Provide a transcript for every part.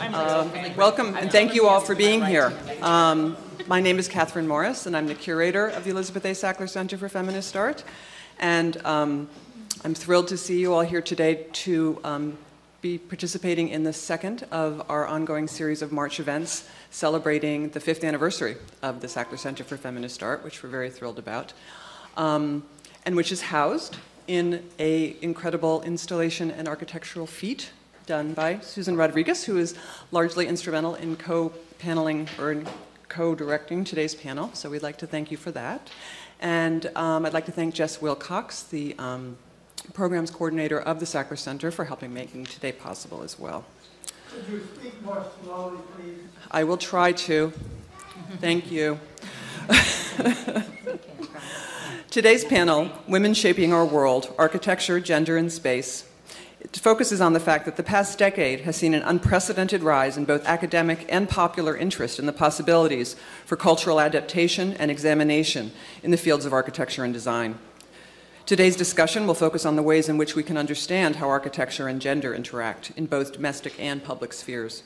Um, welcome and thank you all for being here. Um, my name is Catherine Morris, and I'm the curator of the Elizabeth A. Sackler Center for Feminist Art. And um, I'm thrilled to see you all here today to um, be participating in the second of our ongoing series of March events celebrating the fifth anniversary of the Sackler Center for Feminist Art, which we're very thrilled about, um, and which is housed in a incredible installation and architectural feat done by Susan Rodriguez, who is largely instrumental in co-paneling or in co-directing today's panel. So we'd like to thank you for that. And um, I'd like to thank Jess Wilcox, the um, programs coordinator of the Sackler Center, for helping making today possible as well. Could you speak more slowly, please? I will try to. Thank you. Today's panel, Women Shaping Our World, Architecture, Gender, and Space, it focuses on the fact that the past decade has seen an unprecedented rise in both academic and popular interest in the possibilities for cultural adaptation and examination in the fields of architecture and design. Today's discussion will focus on the ways in which we can understand how architecture and gender interact in both domestic and public spheres.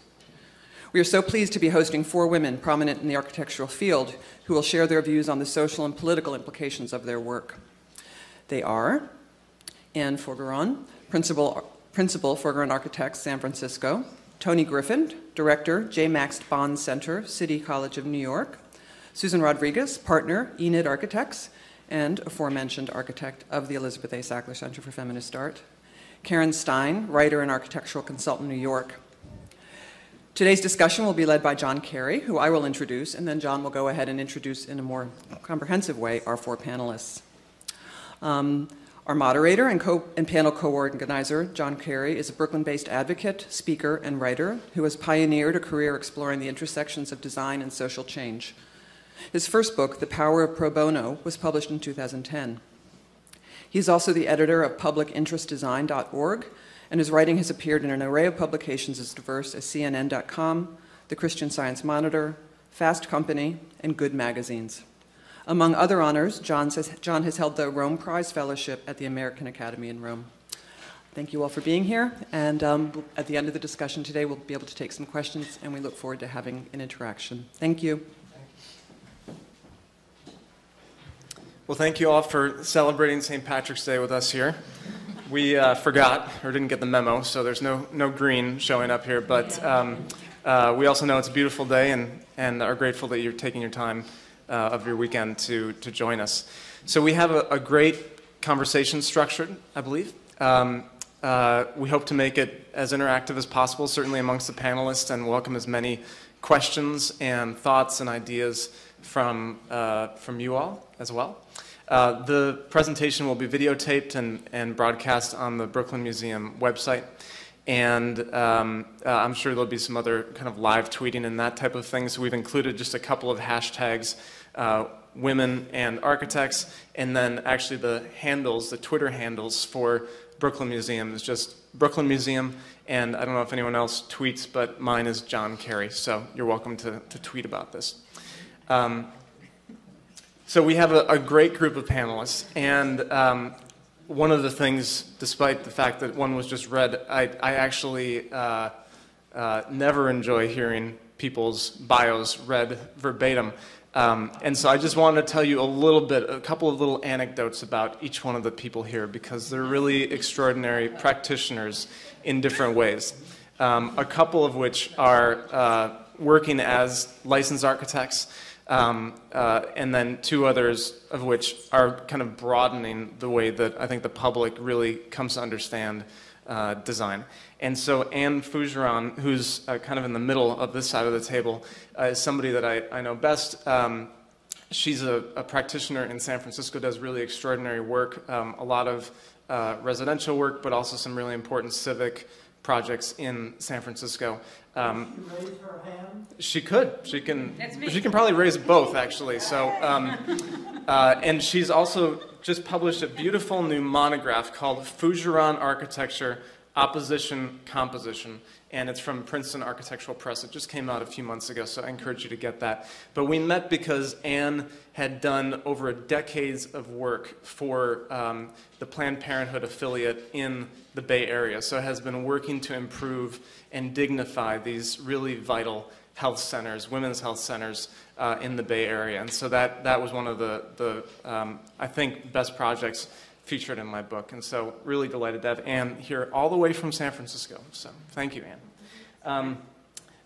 We are so pleased to be hosting four women prominent in the architectural field who will share their views on the social and political implications of their work. They are Anne Fougeron, Principal, Principal Fougeron Architects, San Francisco, Toni Griffin, Director, J. Max Bond Center, City College of New York, Susan Rodriguez, Partner, Ennead Architects, and aforementioned architect of the Elizabeth A. Sackler Center for Feminist Art, Karen Stein, writer and architectural consultant, New York. Today's discussion will be led by John Cary, who I will introduce, and then John will go ahead and introduce in a more comprehensive way our four panelists. Um, our moderator and, co- and panel co-organizer, John Cary, is a Brooklyn-based advocate, speaker, and writer who has pioneered a career exploring the intersections of design and social change. His first book, The Power of Pro Bono, was published in 2010. He's also the editor of publicinterestdesign.org, and his writing has appeared in an array of publications as diverse as CNN.com, The Christian Science Monitor, Fast Company, and Good magazines. Among other honors, John, says, John has held the Rome Prize Fellowship at the American Academy in Rome. Thank you all for being here, and um, at the end of the discussion today, we'll be able to take some questions, and we look forward to having an interaction. Thank you. Well, thank you all for celebrating St. Patrick's Day with us here. We uh, forgot or didn't get the memo, so there's no, no green showing up here. But um, uh, we also know it's a beautiful day and, and are grateful that you're taking your time of your weekend to, to join us. So we have a, a great conversation structured, I believe. Um, uh, we hope to make it as interactive as possible, certainly amongst the panelists, and welcome as many questions and thoughts and ideas from, uh, from you all as well. Uh, the presentation will be videotaped and, and broadcast on the Brooklyn Museum website. And um, uh, I'm sure there'll be some other kind of live tweeting and that type of thing. So we've included just a couple of hashtags, uh, women and architects, and then actually the handles, the Twitter handles for Brooklyn Museum is just Brooklyn Museum. And I don't know if anyone else tweets, but mine is John Cary. So you're welcome to, to tweet about this. Um, so we have a, a, great group of panelists, and um, one of the things, despite the fact that one was just read, I, I actually uh, uh, never enjoy hearing people's bios read verbatim. Um, and so I just wanted to tell you a little bit, a couple of little anecdotes about each one of the people here because they're really extraordinary practitioners in different ways. Um, a couple of which are uh, working as licensed architects um, uh, and then two others of which are kind of broadening the way that I think the public really comes to understand uh, design. And so Anne Fougeron, who's uh, kind of in the middle of this side of the table, uh, is somebody that I, I know best. Um, she's a, a, practitioner in San Francisco, does really extraordinary work, um, a lot of uh, residential work, but also some really important civic projects in San Francisco. Um, she raise her hand? She could. She can. She can probably raise both, actually. So, um, uh, and she's also just published a beautiful new monograph called Fougeron Architecture: Opposition Composition, and it's from Princeton Architectural Press. It just came out a few months ago, so I encourage you to get that. But we met because Anne had done over decades of work for um, the Planned Parenthood affiliate in the Bay Area, so has been working to improve and dignify these really vital health centers, women's health centers uh, in the Bay Area. And so that, that was one of the, the um, I think, best projects featured in my book. And so, really delighted to have Anne here all the way from San Francisco. So, thank you, Anne. Um,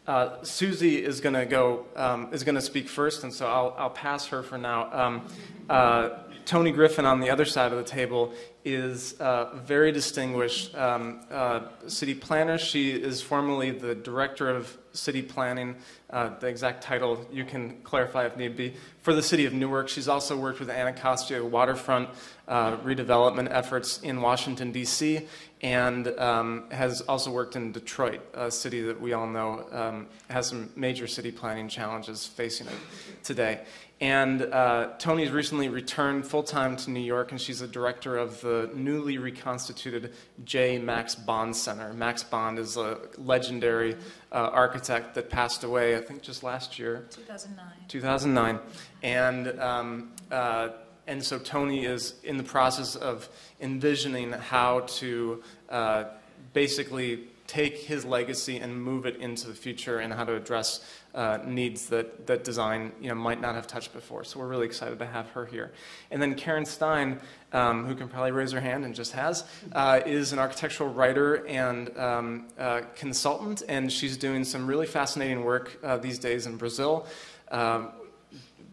uh, Susie is going to go um, is going to speak first, and so I'll, I'll pass her for now. Um, uh, Toni Griffin on the other side of the table is a very distinguished um, uh, city planner. She is formerly the director of city planning, uh, the exact title you can clarify if need be, for the city of Newark. She's also worked with Anacostia waterfront uh, redevelopment efforts in Washington, D.C., and um, has also worked in Detroit, a city that we all know um, has some major city planning challenges facing it today. And uh, Toni's recently returned full time to New York, and she's a director of the newly reconstituted J. Max Bond Center. Max Bond is a legendary uh, architect that passed away, I think, just last year. 2009. 2009. And, um, uh, and so Toni is in the process of envisioning how to uh, basically take his legacy and move it into the future and how to address uh, needs that, that design you know, might not have touched before. So we're really excited to have her here. And then Karen Stein, um, who can probably raise her hand and just has, uh, is an architectural writer and um, uh, consultant, and she's doing some really fascinating work uh, these days in Brazil. Um,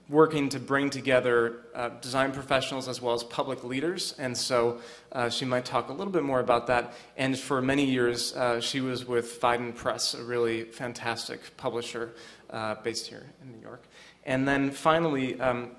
working to bring together uh, design professionals as well as public leaders. And so uh, she might talk a little bit more about that. And for many years, uh, she was with Phaidon Press, a really fantastic publisher uh, based here in New York. And then finally, um,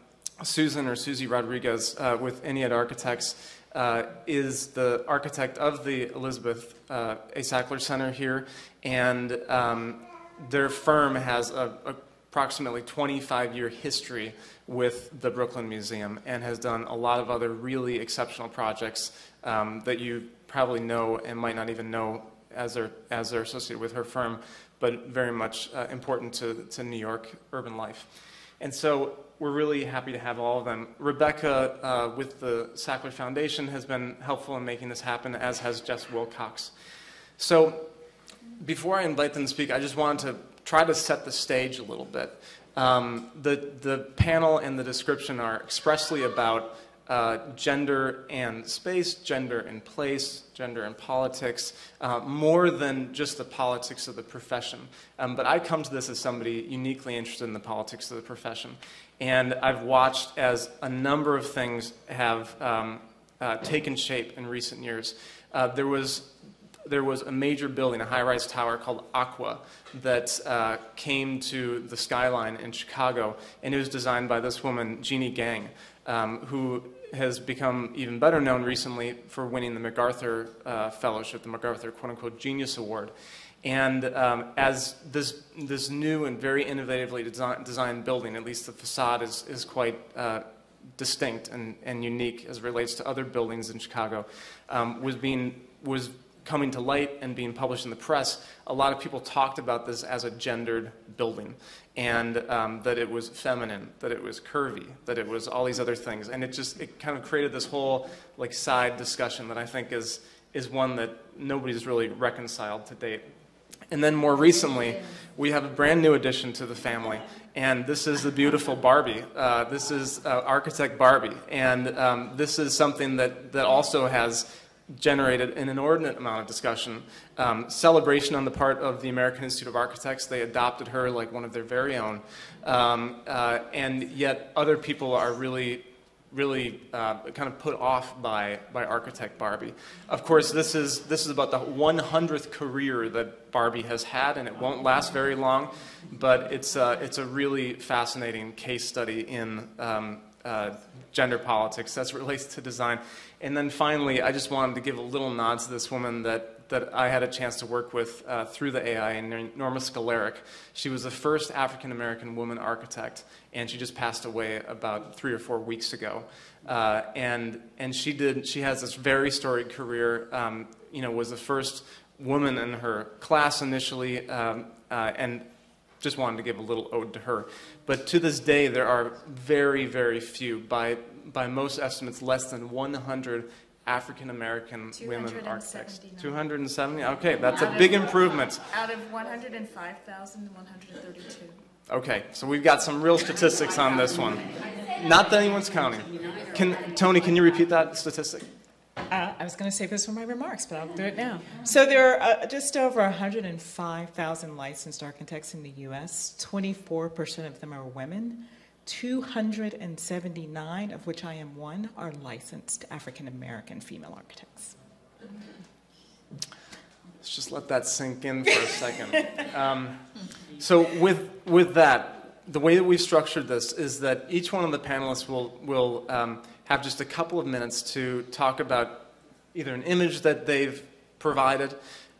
Susan or Susie Rodriguez uh, with Ennead Architects. Uh, is the architect of the Elizabeth A. Sackler Center here, and um, their firm has a, a approximately 25 year history with the Brooklyn Museum and has done a lot of other really exceptional projects um, that you probably know and might not even know as they're, as they're associated with her firm, but very much uh, important to, to New York urban life. And so we're really happy to have all of them. Rebecca, uh, with the Sackler Foundation, has been helpful in making this happen, as has Jess Wilcox. So before I invite them to speak, I just wanted to try to set the stage a little bit. Um, the, the panel and the description are expressly about uh, gender and space, gender and place, gender and politics, uh, more than just the politics of the profession. Um, but I come to this as somebody uniquely interested in the politics of the profession. And I've watched as a number of things have um, uh, taken shape in recent years. Uh, there was there was a major building, a high rise tower called Aqua, that uh, came to the skyline in Chicago. And it was designed by this woman, Jeanne Gang, um, who has become even better known recently for winning the MacArthur uh, Fellowship, the MacArthur quote unquote Genius Award. And um, as this, this new and very innovatively design, designed building, at least the facade is, is quite uh, distinct and, and unique as relates to other buildings in Chicago, um, was being was coming to light and being published in the press, a lot of people talked about this as a gendered building and um, that it was feminine, that it was curvy, that it was all these other things. And it just, it kind of created this whole like side discussion that I think is, is one that nobody's really reconciled to date. And then more recently, we have a brand new addition to the family, and this is the beautiful Barbie. Uh, this is uh, Architect Barbie, and um, this is something that, that also has generated an inordinate amount of discussion. Um, celebration on the part of the American Institute of Architects. They adopted her like one of their very own. Um, uh, and yet other people are really, really uh, kind of put off by, by architect Barbie. Of course, this is, this is about the 100th career that Barbie has had, and it won't last very long. But it's, uh, it's a really fascinating case study in um, uh, gender politics as relates to design. And then finally, I just wanted to give a little nod to this woman that that I had a chance to work with uh, through the AI, Norma Sklarek. She was the first African American woman architect, and she just passed away about three or four weeks ago. Uh, and and she did. She has this very storied career. Um, you know, was the first woman in her class initially, um, uh, and just wanted to give a little ode to her. But to this day, there are very, very few, by, by most estimates, less than 100 African American women architects. 279. 270? Okay, that's a big improvement. Out of 105,132. Okay, so we've got some real statistics on this one. Not that anyone's counting. Can, Toni, can you repeat that statistic? Uh, I was going to save this for my remarks, but I'll do it now. So there are uh, just over 105,000 licensed architects in the U.S. 24% of them are women. 279, of which I am one, are licensed African American female architects. Let's just let that sink in for a second. Um, so with with that, the way that we've structured this is that each one of the panelists will will um, have just a couple of minutes to talk about either an image that they've provided,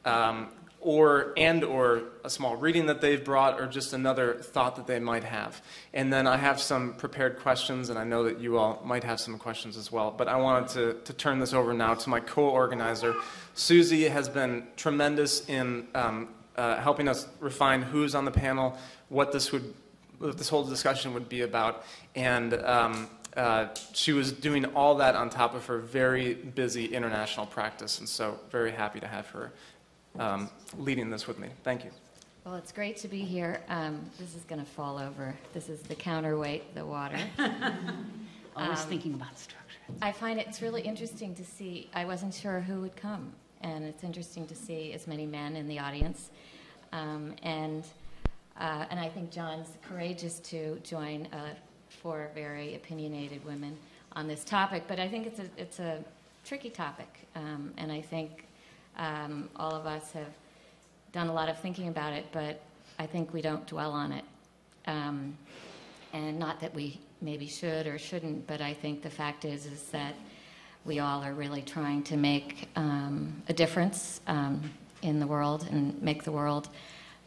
um, or and or a small reading that they've brought, or just another thought that they might have. And then I have some prepared questions, and I know that you all might have some questions as well. But I wanted to, to turn this over now to my co-organizer. Susie has been tremendous in um, uh, helping us refine who's on the panel, what this would what this whole discussion would be about, and um, uh, she was doing all that on top of her very busy international practice, and so very happy to have her um, leading this with me. Thank you. Well, it's great to be here. Um, this is going to fall over. This is the counterweight, the water. Always Um, thinking about structure. I find it's really interesting to see. I wasn't sure who would come, and it's interesting to see as many men in the audience. Um, and uh, and I think John's courageous to join uh, four very opinionated women on this topic. But I think it's a it's a tricky topic, um, and I think um, all of us have done a lot of thinking about it, but I think we don't dwell on it. Um, and not that we maybe should or shouldn't, but I think the fact is is that we all are really trying to make um, a difference um, in the world and make the world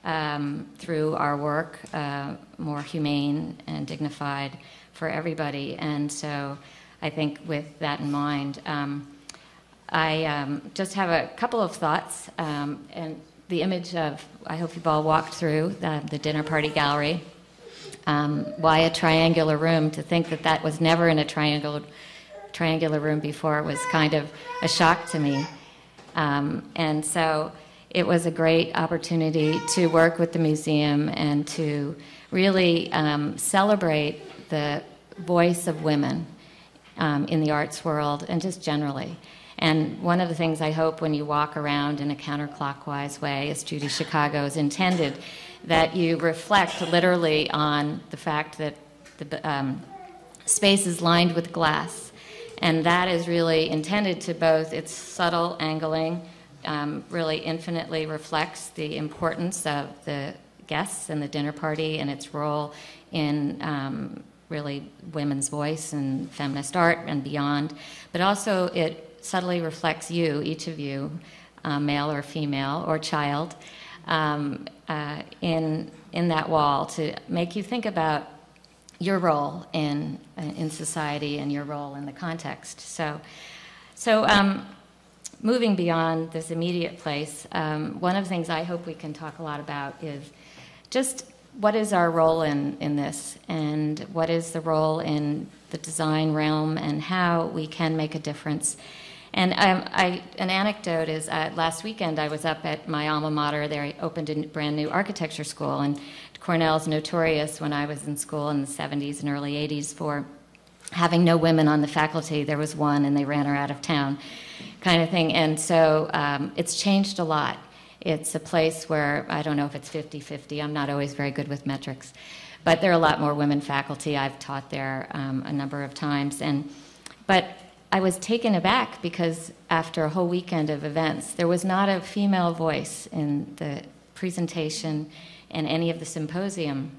um, through our work uh, more humane and dignified for everybody. And so I think with that in mind, um, I um, just have a couple of thoughts. Um, and the image of, I hope you've all walked through the, the dinner party gallery. Um, why a triangular room? To think that that was never in a triangular, triangular room before was kind of a shock to me. Um, and so it was a great opportunity to work with the museum and to really um, celebrate the voice of women um, in the arts world and just generally. And one of the things I hope when you walk around in a counterclockwise way, as Judy Chicago is intended, that you reflect literally on the fact that the um, space is lined with glass. And that is really intended to both its subtle angling, um, really infinitely reflects the importance of the guests and the dinner party and its role in um, really women's voice and feminist art and beyond. But also, it subtly reflects you, each of you, uh, male or female or child, um, uh, in, in that wall to make you think about your role in, in society and your role in the context. So, so um, moving beyond this immediate place, um, one of the things I hope we can talk a lot about is just what is our role in, in this and what is the role in the design realm and how we can make a difference. And um, I, an anecdote is uh, last weekend I was up at my alma mater. They opened a brand new architecture school, and Cornell's notorious when I was in school in the 70s and early 80s for having no women on the faculty. There was one, and they ran her out of town, kind of thing. And so um, it's changed a lot. It's a place where I don't know if it's 50 50. I'm not always very good with metrics. But there are a lot more women faculty. I've taught there um, a number of times. And, but I was taken aback because after a whole weekend of events, there was not a female voice in the presentation and any of the symposium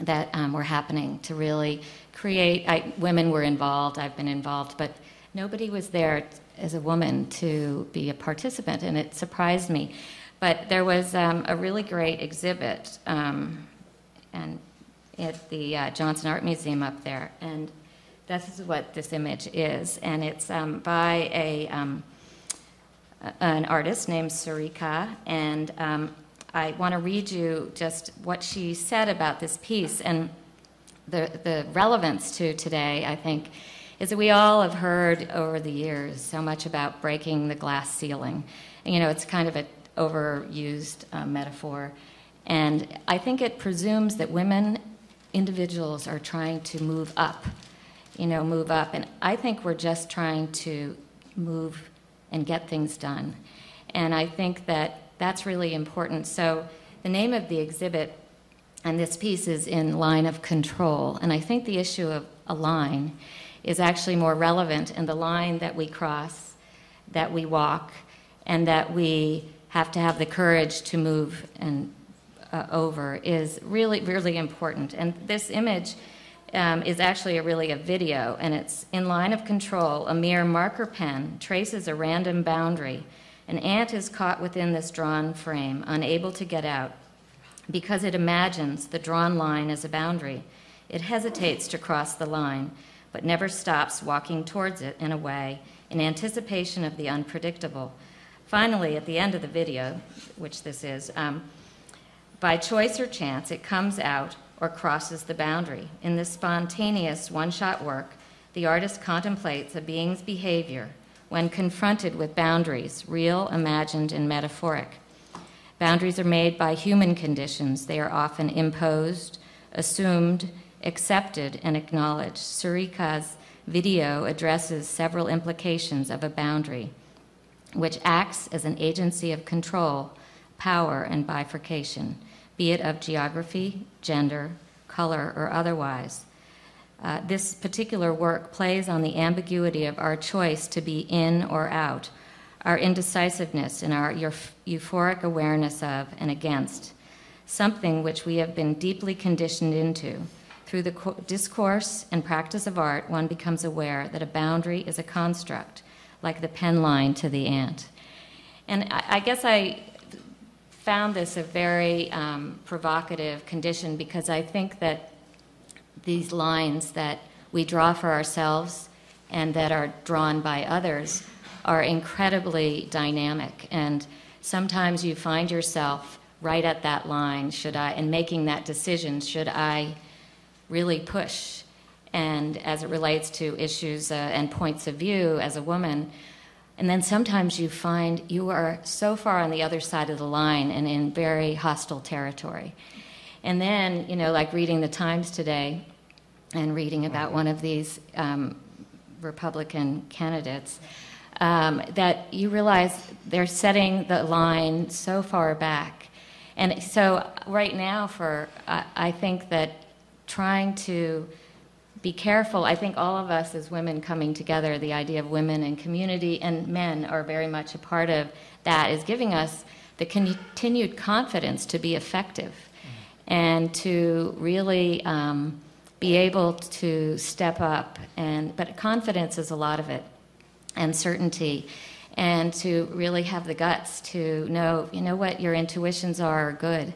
that um, were happening to really create. I, women were involved, I've been involved, but nobody was there as a woman to be a participant, and it surprised me. But there was um, a really great exhibit, um, and at the uh, Johnson Art Museum up there, and this is what this image is, and it's um, by a um, an artist named Sarika, and um, I want to read you just what she said about this piece and the the relevance to today. I think is that we all have heard over the years so much about breaking the glass ceiling. And, you know, it's kind of an overused uh, metaphor, and I think it presumes that women individuals are trying to move up, you know, move up, and I think we're just trying to move and get things done. And I think that that's really important. So the name of the exhibit and this piece is in line of control. And I think the issue of a line is actually more relevant and the line that we cross, that we walk, and that we have to have the courage to move and uh, over is really, really important. And this image um, is actually a, really a video, and it's in line of control. A mere marker pen traces a random boundary. An ant is caught within this drawn frame, unable to get out, because it imagines the drawn line as a boundary. It hesitates to cross the line, but never stops walking towards it in a way in anticipation of the unpredictable. Finally, at the end of the video, which this is, um, by choice or chance, it comes out or crosses the boundary. In this spontaneous one shot work, the artist contemplates a being's behavior when confronted with boundaries, real, imagined, and metaphoric. Boundaries are made by human conditions. They are often imposed, assumed, accepted, and acknowledged. Sarika's video addresses several implications of a boundary, which acts as an agency of control, power, and bifurcation be it of geography, gender, color, or otherwise. Uh, this particular work plays on the ambiguity of our choice to be in or out, our indecisiveness and our euphoric awareness of and against, something which we have been deeply conditioned into. Through the co- discourse and practice of art, one becomes aware that a boundary is a construct, like the pen line to the ant. And I, I guess I found this a very um, provocative condition because I think that these lines that we draw for ourselves and that are drawn by others are incredibly dynamic. And sometimes you find yourself right at that line, should I, and making that decision, should I really push? And as it relates to issues uh, and points of view as a woman, and then sometimes you find you are so far on the other side of the line and in very hostile territory. And then, you know, like reading the Times today and reading about one of these um, Republican candidates, um, that you realize they're setting the line so far back. And so, right now, for I think that trying to be careful. I think all of us as women coming together, the idea of women and community and men are very much a part of that, is giving us the continued confidence to be effective and to really um, be able to step up. And but confidence is a lot of it, and certainty, and to really have the guts to know, you know what your intuitions are good,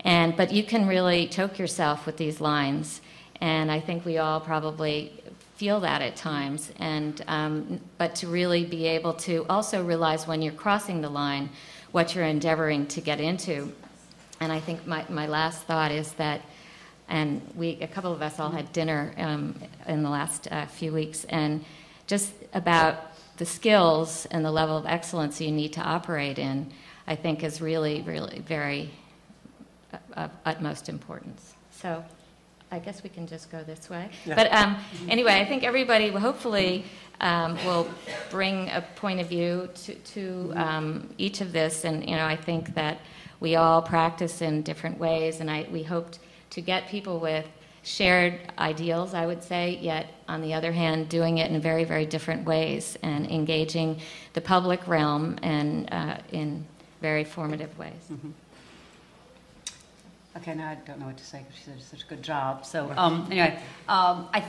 and but you can really choke yourself with these lines and I think we all probably feel that at times. And um, but to really be able to also realize when you're crossing the line, what you're endeavoring to get into. And I think my, my last thought is that, and we a couple of us all had dinner um, in the last uh, few weeks, and just about the skills and the level of excellence you need to operate in, I think is really, really very uh, of utmost importance. So. I guess we can just go this way. Yeah. But um, anyway, I think everybody will hopefully um, will bring a point of view to, to um, each of this, and you know, I think that we all practice in different ways, and I, we hoped to get people with shared ideals, I would say, yet on the other hand, doing it in very, very different ways and engaging the public realm and uh, in very formative ways. Mm-hmm. Okay, now I don't know what to say because she did such a good job. So um, anyway, um, I,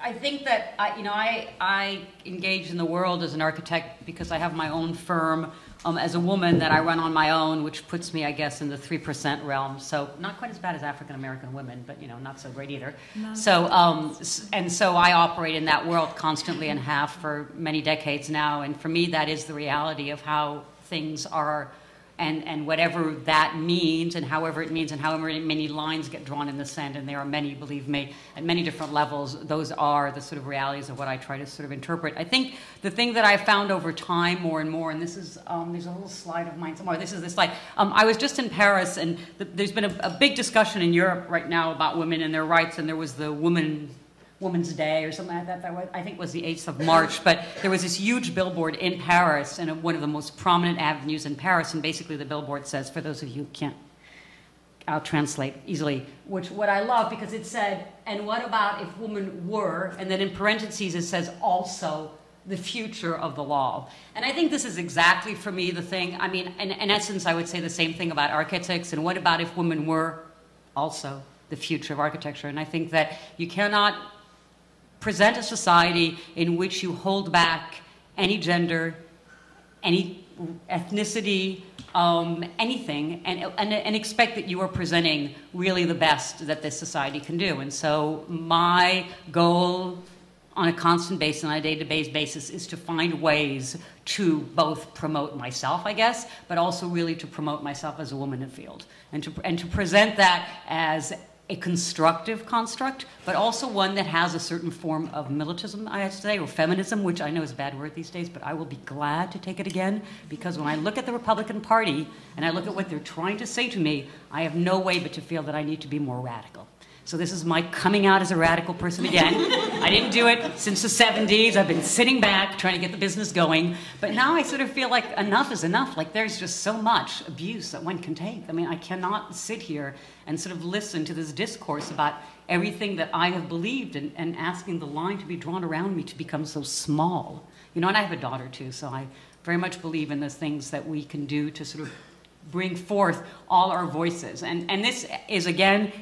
I think that I, you know I I engage in the world as an architect because I have my own firm um, as a woman that I run on my own, which puts me, I guess, in the three percent realm. So not quite as bad as African American women, but you know not so great either. So um, and so I operate in that world constantly and have for many decades now. And for me, that is the reality of how things are and, and whatever that means, and however it means, and however many lines get drawn in the sand, and there are many, believe me, at many different levels, those are the sort of realities of what I try to sort of interpret. I think the thing that I found over time more and more, and this is, um, there's a little slide of mine somewhere, this is the slide. Um, I was just in Paris, and th- there's been a, a big discussion in Europe right now about women and their rights, and there was the Woman Women's Day or something like that. That was, I think was the 8th of March. But there was this huge billboard in Paris, and one of the most prominent avenues in Paris. And basically, the billboard says, for those of you who can't, I'll translate easily. Which what I love because it said, "And what about if women were?" And then in parentheses it says, "Also." The future of the law. And I think this is exactly for me the thing. I mean, in, in essence, I would say the same thing about architects. And what about if women were also the future of architecture? And I think that you cannot present a society in which you hold back any gender, any ethnicity, um, anything, and, and, and expect that you are presenting really the best that this society can do. And so, my goal on a constant basis, on a day to day basis, is to find ways to both promote myself, I guess, but also really to promote myself as a woman in the field. And to, and to present that as a constructive construct, but also one that has a certain form of militantism, I say, or feminism, which I know is a bad word these days, but I will be glad to take it again because when I look at the Republican Party and I look at what they're trying to say to me, I have no way but to feel that I need to be more radical. So this is my coming out as a radical person again. I didn't do it since the 70s. I've been sitting back trying to get the business going. But now I sort of feel like enough is enough. Like there's just so much abuse that one can take. I mean, I cannot sit here and sort of listen to this discourse about everything that I have believed and, and asking the line to be drawn around me to become so small. You know, and I have a daughter too, so I very much believe in the things that we can do to sort of bring forth all our voices. And, and this is, again,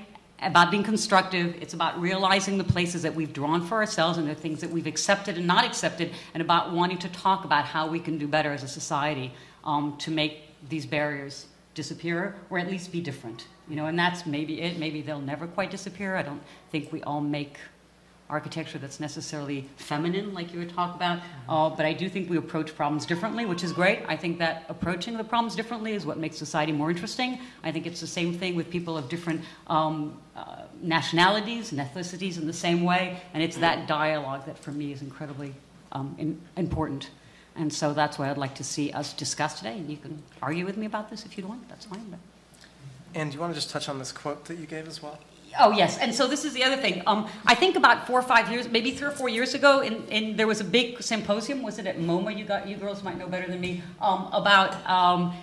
about being constructive. It's about realizing the places that we've drawn for ourselves and the things that we've accepted and not accepted, and about wanting to talk about how we can do better as a society um, to make these barriers disappear or at least be different. You know, and that's maybe it. Maybe they'll never quite disappear. I don't think we all make architecture that's necessarily feminine, like you were talking about. Uh, but I do think we approach problems differently, which is great. I think that approaching the problems differently is what makes society more interesting. I think it's the same thing with people of different um, uh, nationalities and ethnicities in the same way. And it's that dialogue that, for me, is incredibly um, in, important. And so that's what I'd like to see us discuss today. And you can argue with me about this if you want. That's fine. But. And do you want to just touch on this quote that you gave as well? Oh yes, and so this is the other thing. Um, I think about four or five years, maybe three or four years ago, in, in, there was a big symposium. Was it at MoMA? You got you girls might know better than me um, about. Um,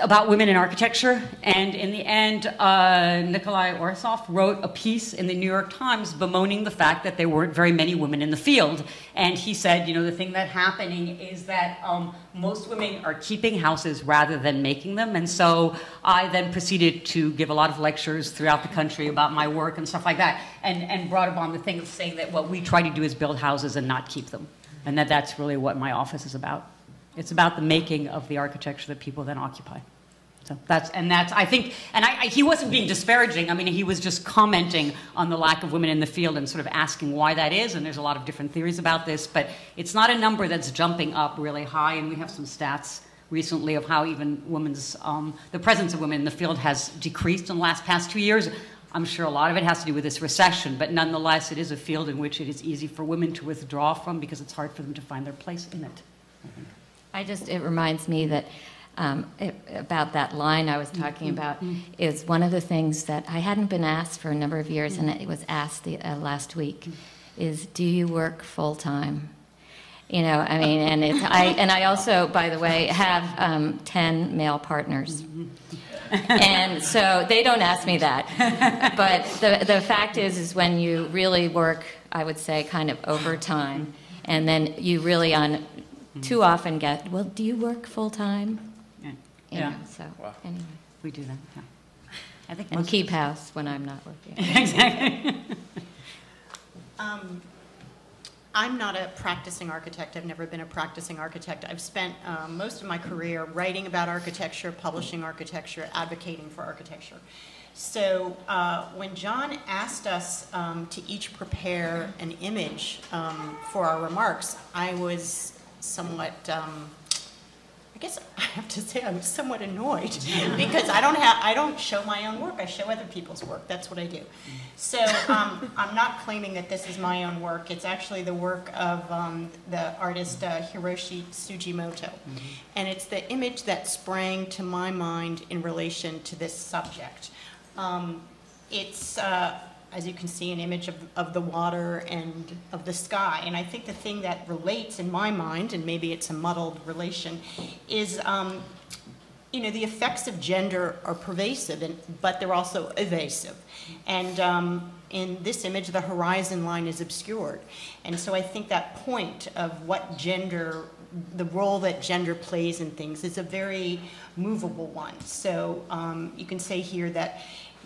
about women in architecture, and in the end, uh, Nicolai Ouroussoff wrote a piece in the New York Times bemoaning the fact that there weren't very many women in the field. And he said, you know, the thing that's happening is that um, most women are keeping houses rather than making them. And so I then proceeded to give a lot of lectures throughout the country about my work and stuff like that, and, and brought upon the thing of saying that what we try to do is build houses and not keep them, and that that's really what my office is about. It's about the making of the architecture that people then occupy. So that's and that's I think and I, I, he wasn't being disparaging. I mean, he was just commenting on the lack of women in the field and sort of asking why that is. And there's a lot of different theories about this, but it's not a number that's jumping up really high. And we have some stats recently of how even women's um, the presence of women in the field has decreased in the last past two years. I'm sure a lot of it has to do with this recession, but nonetheless, it is a field in which it is easy for women to withdraw from because it's hard for them to find their place in it. I just, it reminds me that um, it, about that line I was talking about is one of the things that I hadn't been asked for a number of years, and it was asked the, uh, last week, is do you work full time? You know, I mean, and it's I and I also, by the way, have um, ten male partners, and so they don't ask me that. But the the fact is, is when you really work, I would say, kind of overtime, and then you really on too often get, well, do you work full time? Yeah. You Yeah. know, so Wow. anyway, We do that. Yeah. I think and most- keep house when I'm not working. exactly. Um, I'm not a practicing architect. I've never been a practicing architect. I've spent um, most of my career writing about architecture, publishing architecture, advocating for architecture. So uh, when John asked us um, to each prepare an image um, for our remarks, I was somewhat um, I guess I have to say I'm somewhat annoyed because I don't have I don't show my own work. I show other people's work. That's what I do. So um, I'm not claiming that this is my own work. It's actually the work of um, the artist uh, Hiroshi Sugimoto, and it's the image that sprang to my mind in relation to this subject. Um, it's uh, as you can see, an image of, of the water and of the sky. And I think the thing that relates in my mind, and maybe it's a muddled relation, is um, you know, the effects of gender are pervasive, and, but they're also evasive. And um, in this image, the horizon line is obscured. And so I think that point of what gender, the role that gender plays in things, is a very movable one. So um, you can say here that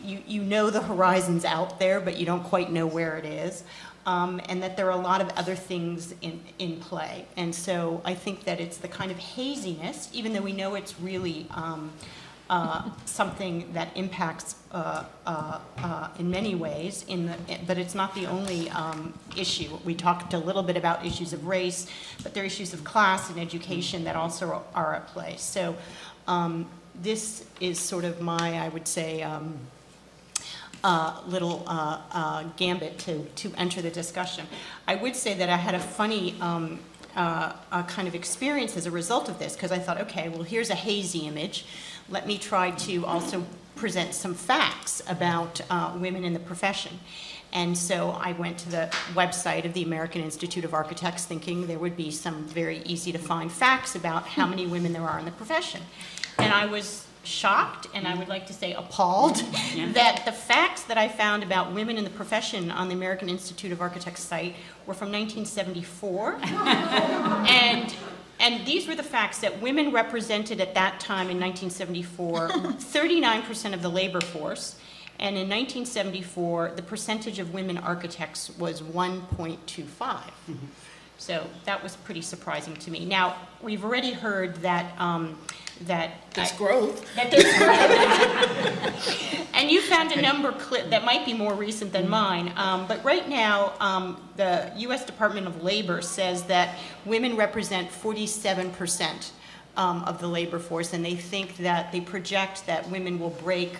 you, you know the horizon's out there, but you don't quite know where it is. Um, and that there are a lot of other things in, in play. And so I think that it's the kind of haziness, even though we know it's really um, uh, something that impacts uh, uh, uh in many ways, in the, but it's not the only um, issue. We talked a little bit about issues of race, but there are issues of class and education that also are at play. So um, this is sort of my, I would say, um, uh, little uh, uh, gambit to, to enter the discussion. I would say that I had a funny um, uh, kind of experience as a result of this because I thought, okay, well, here's a hazy image. Let me try to also present some facts about uh, women in the profession. And so I went to the website of the American Institute of Architects thinking there would be some very easy to find facts about how many women there are in the profession. And I was shocked and I would like to say appalled that the facts that I found about women in the profession on the American Institute of Architects site were from 1974. and and these were the facts that women represented at that time in 1974 39% of the labor force. And in 1974, the percentage of women architects was 1.25. Mm-hmm. So that was pretty surprising to me. Now, we've already heard that um, that there's I, growth. That there's growth. and you found a number clip that might be more recent than mine. Um, but right now, um, the U.S. Department of Labor says that women represent 47 percent um, of the labor force, and they think that they project that women will break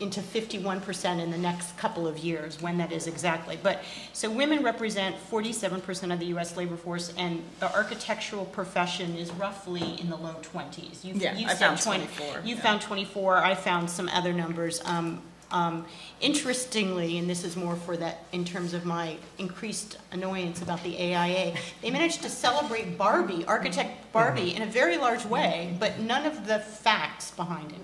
into 51% in the next couple of years, when that is exactly. But so women represent 47% of the U.S. labor force, and the architectural profession is roughly in the low 20s. You, yeah, you I found 24. You yeah. found 24. I found some other numbers. Um, um, interestingly, and this is more for that in terms of my increased annoyance about the AIA, they managed to celebrate Barbie, architect Barbie, mm-hmm. in a very large way, but none of the facts behind it.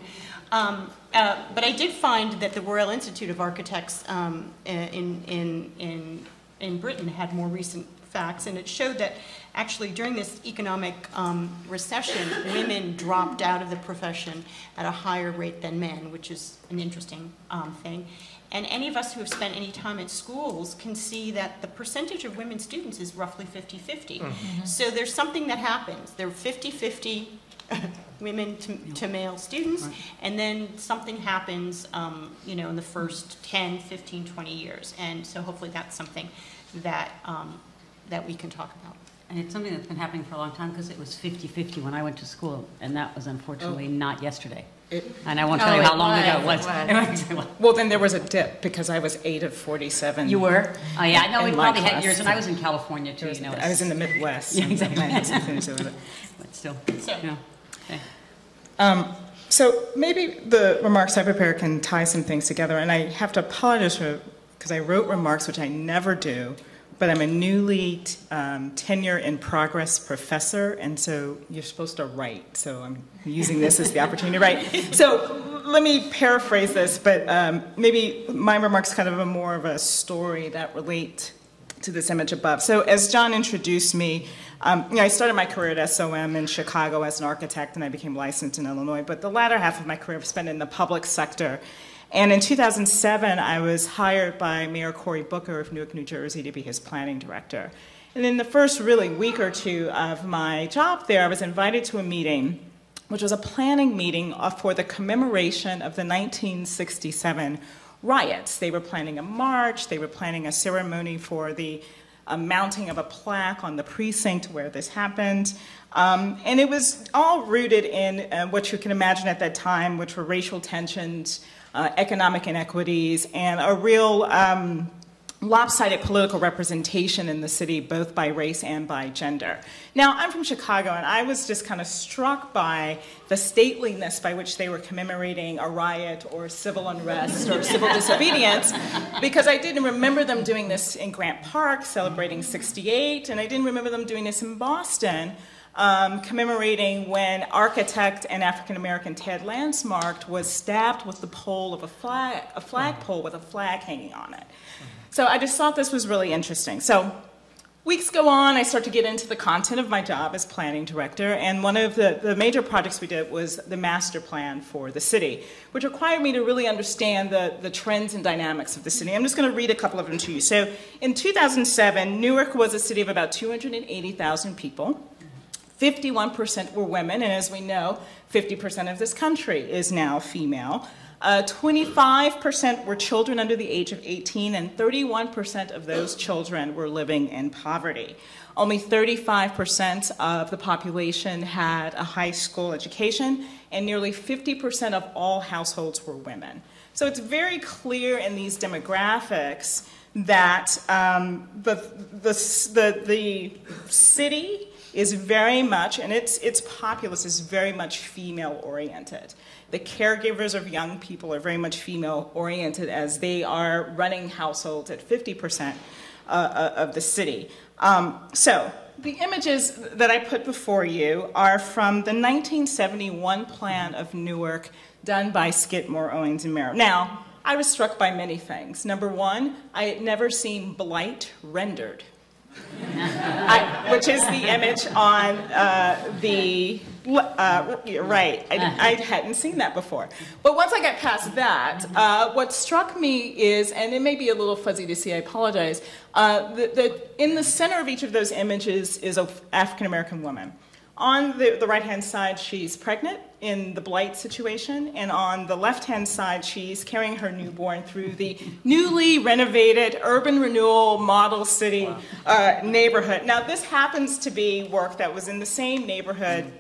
Um, uh, but I did find that the Royal Institute of Architects um, in, in, in, in Britain had more recent facts, and it showed that actually during this economic um, recession, women dropped out of the profession at a higher rate than men, which is an interesting um, thing. And any of us who have spent any time at schools can see that the percentage of women students is roughly 50 50. Mm -hmm. So there's something that happens. They're 50 50 women to, to male students, right. and then something happens, um, you know, in the first 10, 15, 20 years. And so hopefully that's something that, um, that we can talk about. And it's something that's been happening for a long time because it was 50-50 when I went to school, and that was unfortunately oh. not yesterday. It, and I won't tell oh, you how long was, ago it was. well, then there was a dip because I was eight of 47. You were? Oh, yeah. No, we probably had years, and I was in California too. You know, I was in the Midwest. yeah, exactly. but still, so, yeah. Um, so maybe the remarks I prepare can tie some things together, and I have to apologize for because I wrote remarks, which I never do, but I'm a newly um, tenure in progress professor, and so you're supposed to write. So I'm using this as the opportunity to write. So let me paraphrase this, but um, maybe my remarks kind of a more of a story that relate to this image above. So as John introduced me, um, you know, I started my career at SOM in Chicago as an architect, and I became licensed in Illinois. But the latter half of my career I've spent in the public sector. And in 2007, I was hired by Mayor Cory Booker of Newark, New Jersey to be his planning director. And in the first really week or two of my job there, I was invited to a meeting, which was a planning meeting for the commemoration of the 1967 riots. They were planning a march, they were planning a ceremony for the uh, mounting of a plaque on the precinct where this happened. Um, and it was all rooted in uh, what you can imagine at that time, which were racial tensions, uh, economic inequities, and a real um, lopsided political representation in the city, both by race and by gender. Now, I'm from Chicago, and I was just kind of struck by the stateliness by which they were commemorating a riot or civil unrest or civil disobedience, because I didn't remember them doing this in Grant Park, celebrating 68, and I didn't remember them doing this in Boston. Um, commemorating when architect and African American Ted Landsmark was stabbed with the pole of a flag, a flagpole with a flag hanging on it. So I just thought this was really interesting. So weeks go on, I start to get into the content of my job as planning director, and one of the, the major projects we did was the master plan for the city, which required me to really understand the, the trends and dynamics of the city. I'm just going to read a couple of them to you. So in 2007, Newark was a city of about 280,000 people. 51% were women, and as we know, 50% of this country is now female. Uh, 25% were children under the age of 18, and 31% of those children were living in poverty. Only 35% of the population had a high school education, and nearly 50% of all households were women. So it's very clear in these demographics that um, the, the, the, the city is very much, and its, its populace is very much female oriented. The caregivers of young people are very much female oriented as they are running households at 50% uh, uh, of the city. Um, so, the images that I put before you are from the 1971 plan of Newark done by Skidmore, Owings, and Merrill. Now, I was struck by many things. Number one, I had never seen blight rendered. I, which is the image on uh, the uh, right. I, I, hadn't seen that before. But once I got past that, uh, what struck me is, and it may be a little fuzzy to see, I apologize, uh, that in the center of each of those images is an African American woman. On the, the right hand side, she's pregnant in the blight situation, and on the left hand side, she's carrying her newborn through the newly renovated urban renewal model city uh, neighborhood. Now, this happens to be work that was in the same neighborhood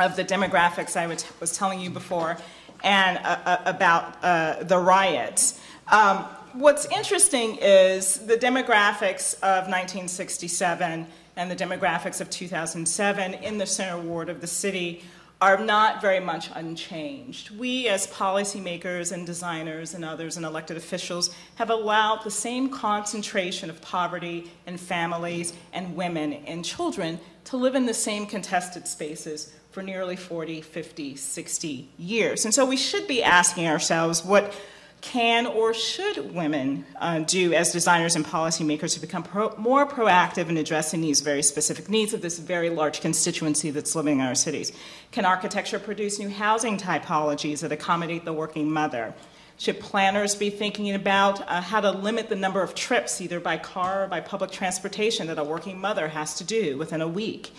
of the demographics I was telling you before and uh, uh, about uh, the riots. Um, what's interesting is the demographics of 1967 and the demographics of 2007 in the center ward of the city are not very much unchanged. We, as policymakers and designers and others and elected officials, have allowed the same concentration of poverty and families and women and children to live in the same contested spaces for nearly 40, 50, 60 years. And so we should be asking ourselves what can or should women uh, do as designers and policymakers to become pro- more proactive in addressing these very specific needs of this very large constituency that's living in our cities? Can architecture produce new housing typologies that accommodate the working mother? Should planners be thinking about uh, how to limit the number of trips, either by car or by public transportation, that a working mother has to do within a week?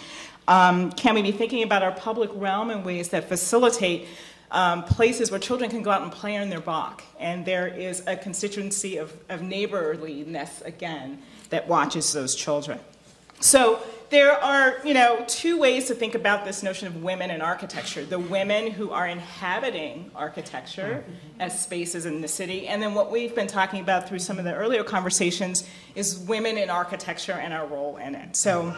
Um, can we be thinking about our public realm in ways that facilitate um, places where children can go out and play in their bach. And there is a constituency of, of neighborliness, again, that watches those children. So there are, you know, two ways to think about this notion of women in architecture. The women who are inhabiting architecture as spaces in the city, and then what we've been talking about through some of the earlier conversations is women in architecture and our role in it. So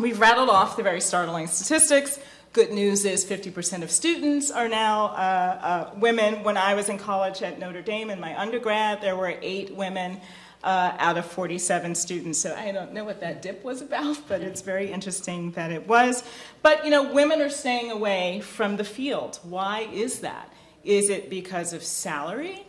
we've rattled off the very startling statistics. Good news is 50% of students are now uh, uh, women. When I was in college at Notre Dame in my undergrad, there were eight women uh, out of 47 students. So I don't know what that dip was about, but it's very interesting that it was. But you know, women are staying away from the field. Why is that? Is it because of salary?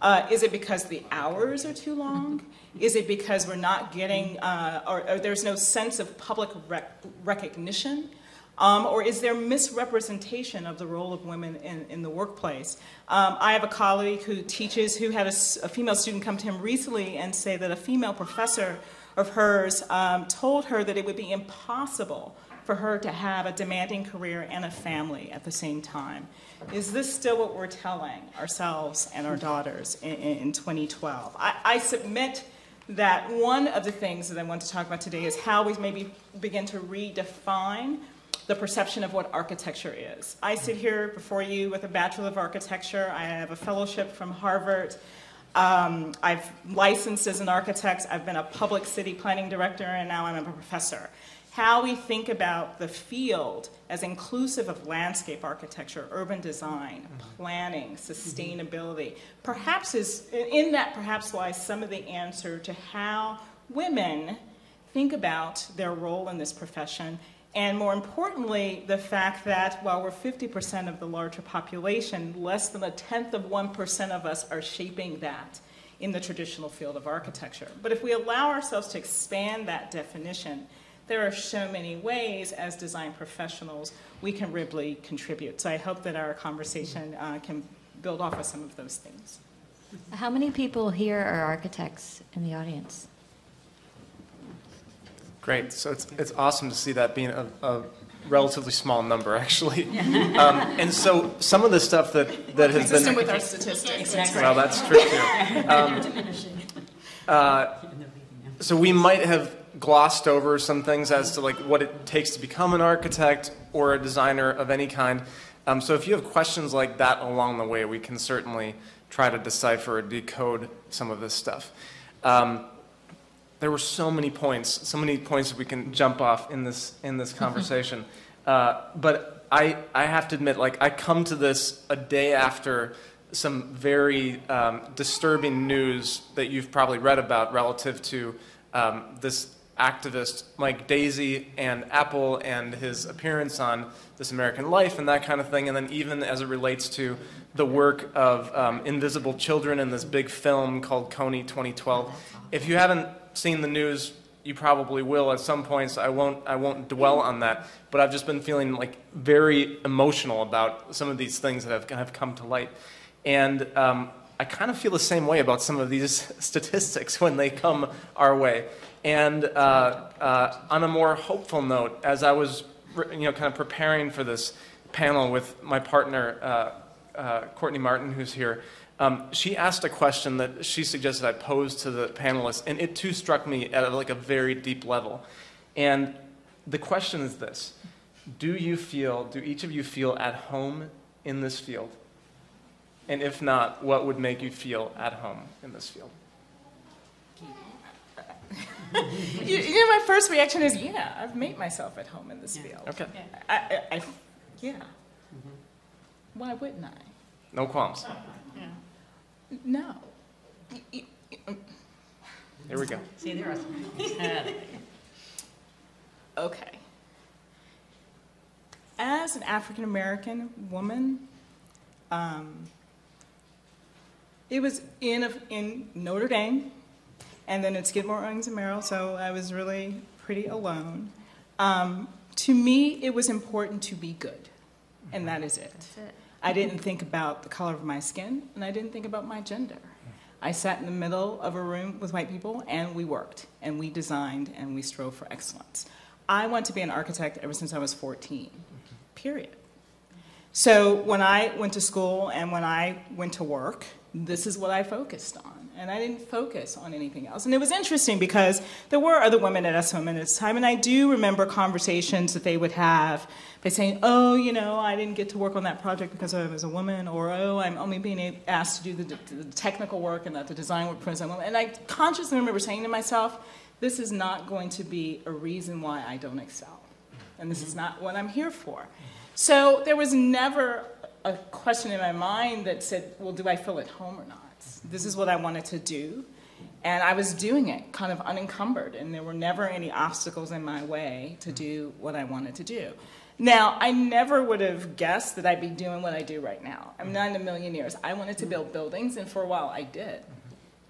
Uh, is it because the hours are too long? Is it because we're not getting, uh, or, or, there's no sense of public rec- recognition? Um, or is there misrepresentation of the role of women in, in the workplace? Um, I have a colleague who teaches who had a female student come to him recently and say that a female professor of hers um, told her that it would be impossible for her to have a demanding career and a family at the same time. Is this still what we're telling ourselves and our daughters in, in 2012? I, I submit that one of the things that I want to talk about today is how we maybe begin to redefine the perception of what architecture is. I sit here before you with a Bachelor of Architecture. I have a fellowship from Harvard. Um, I've licensed as an architect. I've been a public city planning director, and now I'm a professor. How we think about the field as inclusive of landscape architecture, urban design, mm-hmm. planning, mm-hmm. sustainability, perhaps is in that perhaps lies some of the answer to how women think about their role in this profession and more importantly, the fact that while we're 50% of the larger population, less than a tenth of 1% of us are shaping that in the traditional field of architecture. But if we allow ourselves to expand that definition, there are so many ways as design professionals we can really contribute. So I hope that our conversation uh, can build off of some of those things. How many people here are architects in the audience? Great. So it's, it's awesome to see that being a, a relatively small number, actually. Um, and so some of the stuff that, that has Consistent been. with our statistics. Well, that's true too. Um, uh, so we might have glossed over some things as to like what it takes to become an architect or a designer of any kind. Um, so if you have questions like that along the way, we can certainly try to decipher or decode some of this stuff. Um, there were so many points, so many points that we can jump off in this in this conversation. uh, but I I have to admit, like I come to this a day after some very um, disturbing news that you've probably read about relative to um, this activist Mike Daisey and Apple and his appearance on This American Life and that kind of thing, and then even as it relates to the work of um, Invisible Children in this big film called Kony 2012. If you haven't seen the news, you probably will at some points. I won't. I won't dwell on that. But I've just been feeling like very emotional about some of these things that have have come to light, and um, I kind of feel the same way about some of these statistics when they come our way. And uh, uh, on a more hopeful note, as I was, you know, kind of preparing for this panel with my partner uh, uh, Courtney Martin, who's here. Um, she asked a question that she suggested I pose to the panelists, and it too struck me at like a very deep level. And the question is this: Do you feel? Do each of you feel at home in this field? And if not, what would make you feel at home in this field? You, you know, my first reaction is, yeah, I've made myself at home in this field. Okay, I, I, I yeah. Why wouldn't I? no qualms. No. Y- y- y- Here we go. See, there are some. Okay. As an African American woman, um, it was in, a, in Notre Dame, and then at Skidmore, Owings and Merrill, so I was really pretty alone. Um, to me, it was important to be good, and that is it. That's it. I didn't think about the color of my skin, and I didn't think about my gender. I sat in the middle of a room with white people, and we worked, and we designed, and we strove for excellence. I want to be an architect ever since I was 14, period. So when I went to school and when I went to work, this is what I focused on. And I didn't focus on anything else. And it was interesting because there were other women at SOM at this time, and I do remember conversations that they would have by saying, oh, you know, I didn't get to work on that project because I was a woman, or oh, I'm only being asked to do the, the technical work and not the design work because I'm a woman. And I consciously remember saying to myself, this is not going to be a reason why I don't excel. And this is not what I'm here for. So there was never a question in my mind that said, well, do I feel at home or not? This is what I wanted to do. And I was doing it kind of unencumbered, and there were never any obstacles in my way to do what I wanted to do. Now, I never would have guessed that I'd be doing what I do right now. I'm not in a million years. I wanted to build buildings, and for a while I did.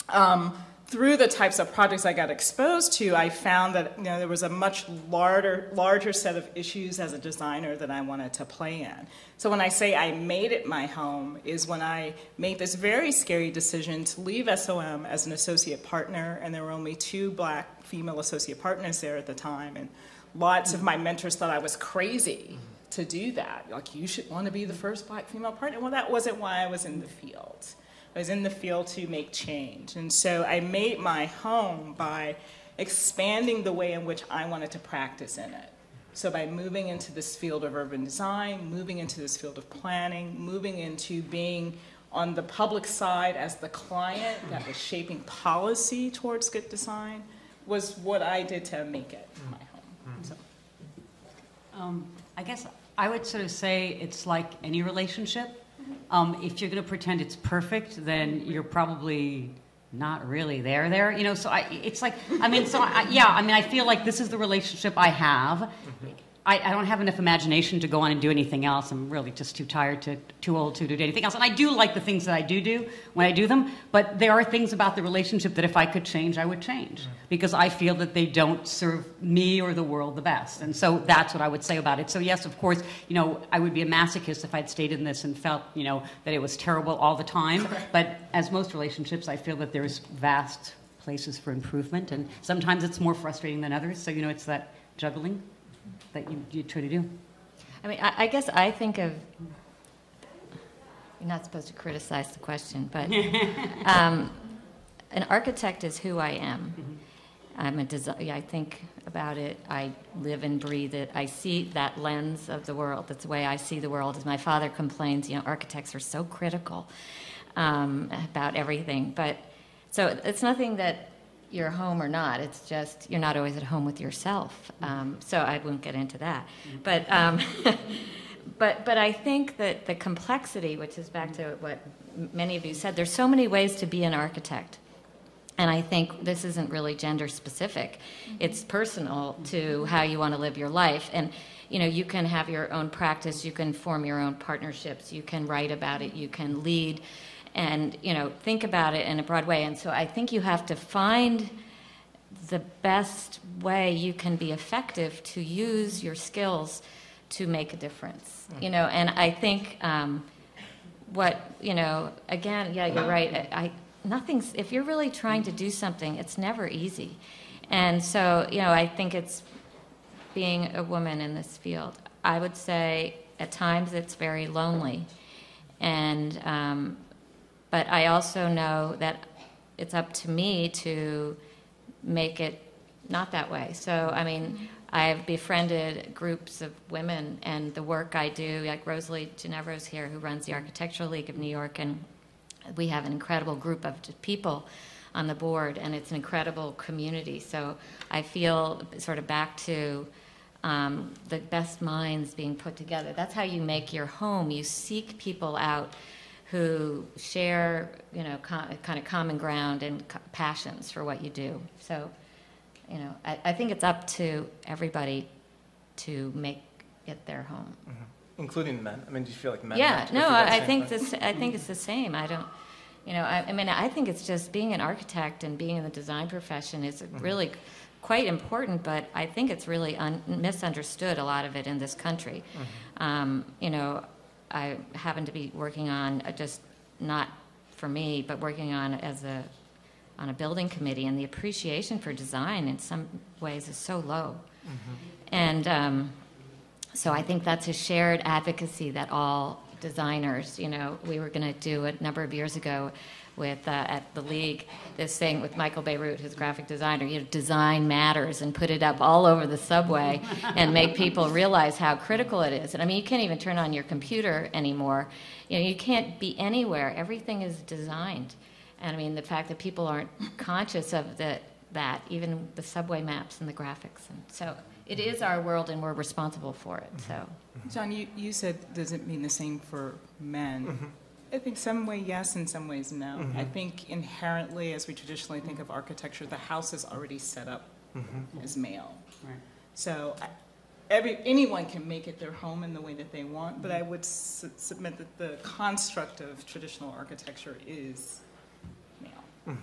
Um, through the types of projects I got exposed to, I found that you know there was a much larger larger set of issues as a designer that I wanted to play in. So when I say I made it my home is when I made this very scary decision to leave SOM as an associate partner, and there were only two black female associate partners there at the time, and lots of my mentors thought I was crazy to do that. Like you should want to be the first black female partner. Well, that wasn't why I was in the field. I was in the field to make change. And so I made my home by expanding the way in which I wanted to practice in it. So by moving into this field of urban design, moving into this field of planning, moving into being on the public side as the client that was shaping policy towards good design was what I did to make it my home. So. Um, I guess I would sort of say it's like any relationship. Um, if you're going to pretend it's perfect, then you're probably not really there there you know so i it's like i mean so I, yeah i mean i feel like this is the relationship i have I, I don't have enough imagination to go on and do anything else. I'm really just too tired to too old to do anything else. And i do like the things that i do do when i do them but there are things about the relationship that if i could change i would change mm-hmm. because i feel that they don't serve me or the world the best. And so that's what i would say about it. So yes of course you know i would be a masochist if i'd stayed in this and felt you know that it was terrible all the time. But as most relationships i feel that there's vast places for improvement and sometimes it's more frustrating than others. So you know it's that juggling that you, you try to do I mean, I, I guess I think of. You're not supposed to criticize the question, but um, an architect is who I am. I'm a design. I think about it. I live and breathe it. I see that lens of the world. That's the way I see the world. As my father complains, you know, architects are so critical um, about everything. But so it's nothing that you're home or not. It's just you're not always at home with yourself. Mm-hmm. Um, so I won't get into that. Mm-hmm. But um, but but I think that the complexity, which is back to mm-hmm. what many of you said, there's so many ways to be an architect. And I think this isn't really gender specific. It's personal to how you want to live your life. And you know, you can have your own practice, you can form your own partnerships, you can write about it, you can lead and you know, think about it in a broad way. And so I think you have to find the best way you can be effective to use your skills to make a difference. You know, and I think um, what you know, again, yeah, you're right. I, I nothing's if you're really trying to do something, it's never easy. And so, you know, I think it's being a woman in this field. I would say at times it's very lonely, and um, but I also know that it's up to me to make it not that way. So, I mean, I've befriended groups of women, and the work I do, like Rosalie Genevro's here, who runs the Architectural League of New York, and we have an incredible group of people on the board, and it's an incredible community. So I feel sort of back to um, the best minds being put together. That's how you make your home. You seek people out who share, you know, co- kind of common ground and co- passions for what you do. So, you know, I, I think it's up to everybody to make it their home. including men. I mean, do you feel like men? Yeah, have to go no, I, I think this. I think it's the same. I don't, you know, I, I mean, I think it's just being an architect and being in the design profession is Mm-hmm. really quite important. But I think it's really un- misunderstood a lot of it in this country. Mm-hmm. Um, you know, I happen to be working on uh, just not for me, but working on as a on a building committee, and the appreciation for design in some ways is so low. And um, so I think that's a shared advocacy that all designers, you know, we were going to do a number of years ago with uh, at the league this thing with Michael Bierut, his graphic designer, you know, design matters, and put it up all over the subway and make people realize how critical it is. And I mean, you can't even turn on your computer anymore. You know, you can't be anywhere. Everything is designed. And I mean, the fact that people aren't conscious of the, that, even the subway maps and the graphics. And so it is our world, and we're responsible for it. So. John, you, you said, does it mean the same for men? I think some way yes, in some ways no. I mm-hmm. think inherently, as we traditionally think of architecture, the house is already set up mm-hmm. as male. Right. So I- every, anyone can make it their home in the way that they want, but I mm-hmm. would su- submit that the construct of traditional architecture is male.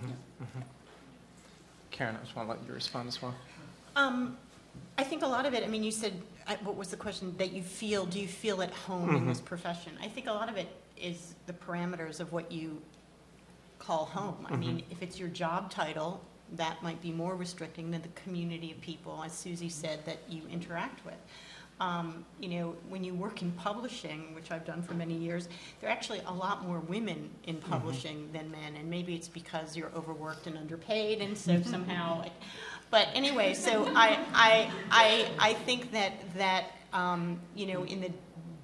Karen, I just want to let you respond as well. Um, I think a lot of it, I mean, you said, uh, what was the question, that you feel, do you feel at home in this profession? I think a lot of it is the parameters of what you call home. I mean, if it's your job title, that might be more restricting than the community of people, as Susie said, that you interact with. Um, You know, when you work in publishing, which I've done for many years, there are actually a lot more women in publishing than men, and maybe it's because you're overworked and underpaid, and so somehow, but anyway, so I, I, I, I think that, that, um, you know, in the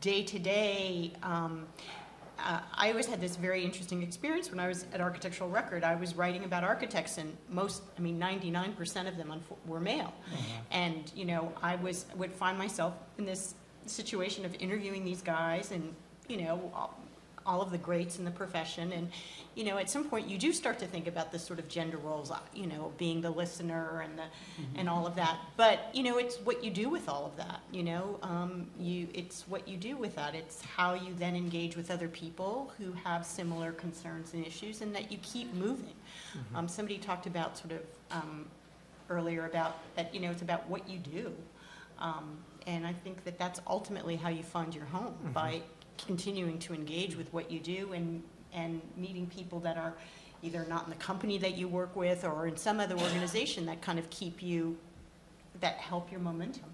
day-to-day, um, uh, I always had this very interesting experience when I was at Architectural Record. I was writing about architects, and most, I mean, 99% of them were male. And, you know, I was, would find myself in this situation of interviewing these guys and, you know, all, of the greats in the profession. And, you know, at some point, you do start to think about the sort of gender roles, uh, you know, being the listener and the, and all of that. But, you know, it's what you do with all of that, you know? Um, you, it's what you do with that. It's how you then engage with other people who have similar concerns and issues and that you keep moving. Um, somebody talked about sort of, um, earlier about that, you know, it's about what you do. Um, and I think that that's ultimately how you find your home, by continuing to engage with what you do and, and meeting people that are either not in the company that you work with or in some other organization that kind of keep you, that help your momentum.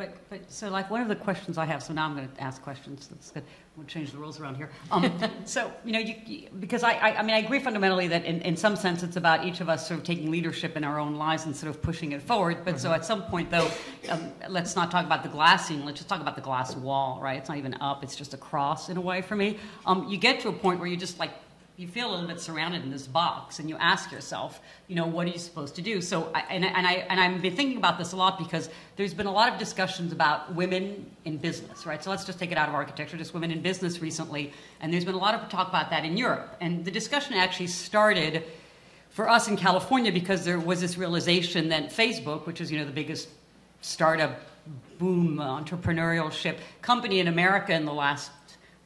But, but, so like, one of the questions I have, so now I'm going to ask questions, that's good, we'll change the rules around here. Um, so, you know, you, you- because I, I, I mean, I agree fundamentally that in, in some sense it's about each of us sort of taking leadership in our own lives and sort of pushing it forward, but so at some point though, um, let's not talk about the glass ceiling, let's just talk about the glass wall, right? It's not even up, it's just across in a way for me. Um, you get to a point where you just like, you feel a little bit surrounded in this box and you ask yourself, you know, what are you supposed to do? So, I, and, and, I, and I've been thinking about this a lot because there's been a lot of discussions about women in business, right? So let's just take it out of architecture, just women in business recently. And there's been a lot of talk about that in Europe. And the discussion actually started for us in California because there was this realization that Facebook, which is, you know, the biggest startup boom entrepreneurship company in America in the last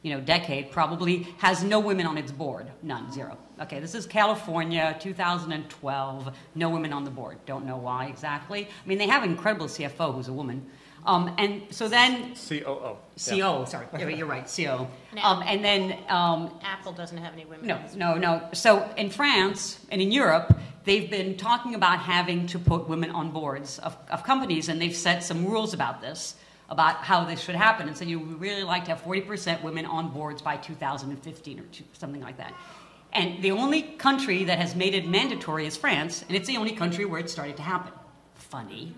you know, decade probably has no women on its board. None, zero. Okay, this is California, 2012, no women on the board. Don't know why exactly. I mean, they have an incredible CFO who's a woman. Um, and so then, COO. CO, sorry, Yeah, you're right, CO. Now- Um, and then um, Apple doesn't have any women. no, no, no. So in France and in Europe, they've been talking about having to put women on boards of, of companies, and they've set some rules about this, about how this should happen. And so you really like to have 40% women on boards by 2015 or two, something like that. And the only country that has made it mandatory is France, and it's the only country where it started to happen. Funny.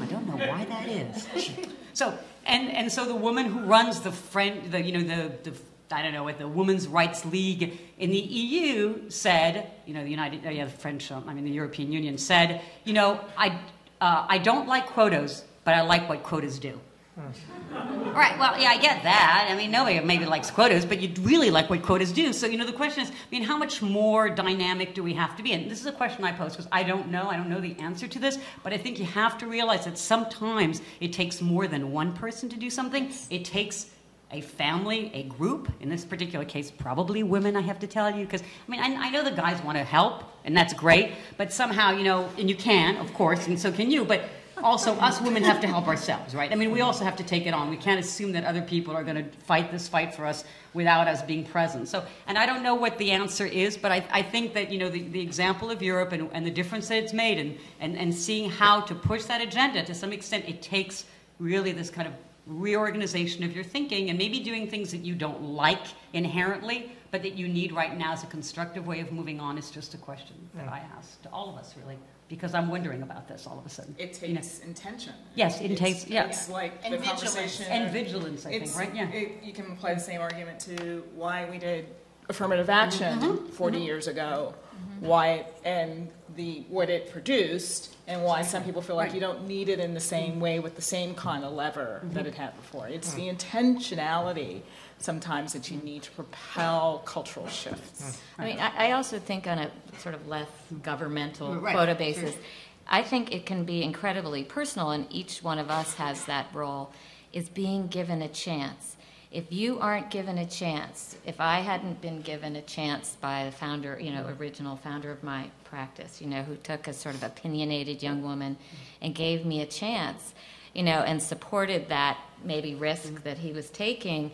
I don't know why that is. So, and, and so the woman who runs the friend, the, you know, the, the, I don't know the Women's Rights League in the EU said, you know, the United, uh, yeah, the French, um, I mean, the European Union said, you know, I, uh, I don't like quotas, but I like what quotas do. Right. Well, yeah, I get that. I mean, nobody maybe likes quotas, but you really like what quotas do. So, you know, the question is, I mean, how much more dynamic do we have to be? And this is a question I pose because I don't know. I don't know the answer to this, but I think you have to realize that sometimes it takes more than one person to do something. It takes a family, a group, in this particular case, probably women, I have to tell you, because, I mean, I, I know the guys want to help, and that's great, but somehow, you know, and you can, of course, and so can you, but also us women have to help ourselves, right? I mean, we also have to take it on. We can't assume that other people are going to fight this fight for us without us being present. So, and I don't know what the answer is, but I, I think that, you know, the, the example of Europe and, and the difference that it's made and, and, and seeing how to push that agenda, to some extent, it takes really this kind of reorganization of your thinking and maybe doing things that you don't like inherently, but that you need right now as a constructive way of moving on is just a question that I ask to all of us, really, because I'm wondering about this all of a sudden. It You know. takes intention. Yes, it It's- takes- yeah. It's like And the vigilance. conversation. And vigilance, I think, It's, right? Yeah. it, you can apply the same argument to why we did affirmative action Mm-hmm. 40 years ago, why, and the, what it produced, and why some people feel like Right. you don't need it in the same way with the same kind of lever Mm-hmm. that it had before. It's the intentionality sometimes that you need to propel cultural shifts. Hmm. I mean, I, I also think on a sort of less governmental Right, quota sure. basis, I think it can be incredibly personal, and each one of us has that role, is being given a chance. if you aren't given a chance, if I hadn't been given a chance by the founder, you know, original founder of my practice, you know, who took a sort of opinionated young woman and gave me a chance, you know, and supported that maybe risk hmm. that he was taking,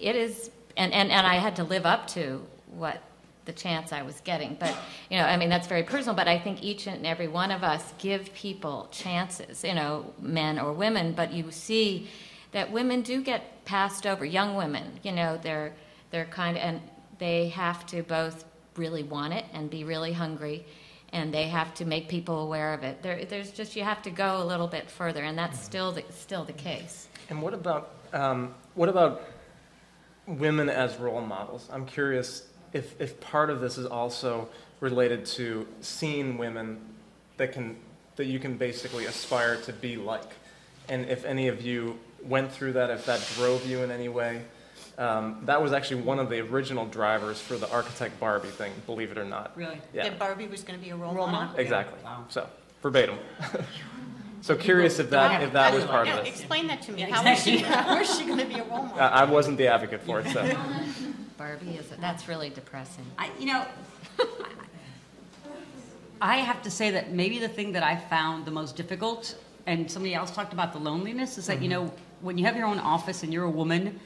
it is, and, and, and I had to live up to what the chance I was getting. But, you know, I mean, that's very personal, but I think each and every one of us give people chances, you know, men or women, but you see that women do get passed over, young women, you know, they're, they're kind of, and they have to both really want it and be really hungry, and they have to make people aware of it. There, there's just, you have to go a little bit further, and that's still the, still the case. And what about, um, what about women as role models? I'm curious if, if part of this is also related to seeing women that can, that you can basically aspire to be like. And if any of you went through that, if that drove you in any way. Um, that was actually one of the original drivers for the architect Barbie thing, believe it or not. Really? Yeah, That Barbie was going to be a role Role model? model. exactly. Wow. So, verbatim. So curious if that, if that was part Yeah, of it. explain that to me. How is she, exactly. how is she going to be a role model? I I wasn't the advocate for it, so. Barbie is, that's really depressing. I, you know, I have to say that maybe the thing that I found the most difficult, and somebody else talked about the loneliness, is that, you mm-hmm. know, when you have your own office and you're a woman,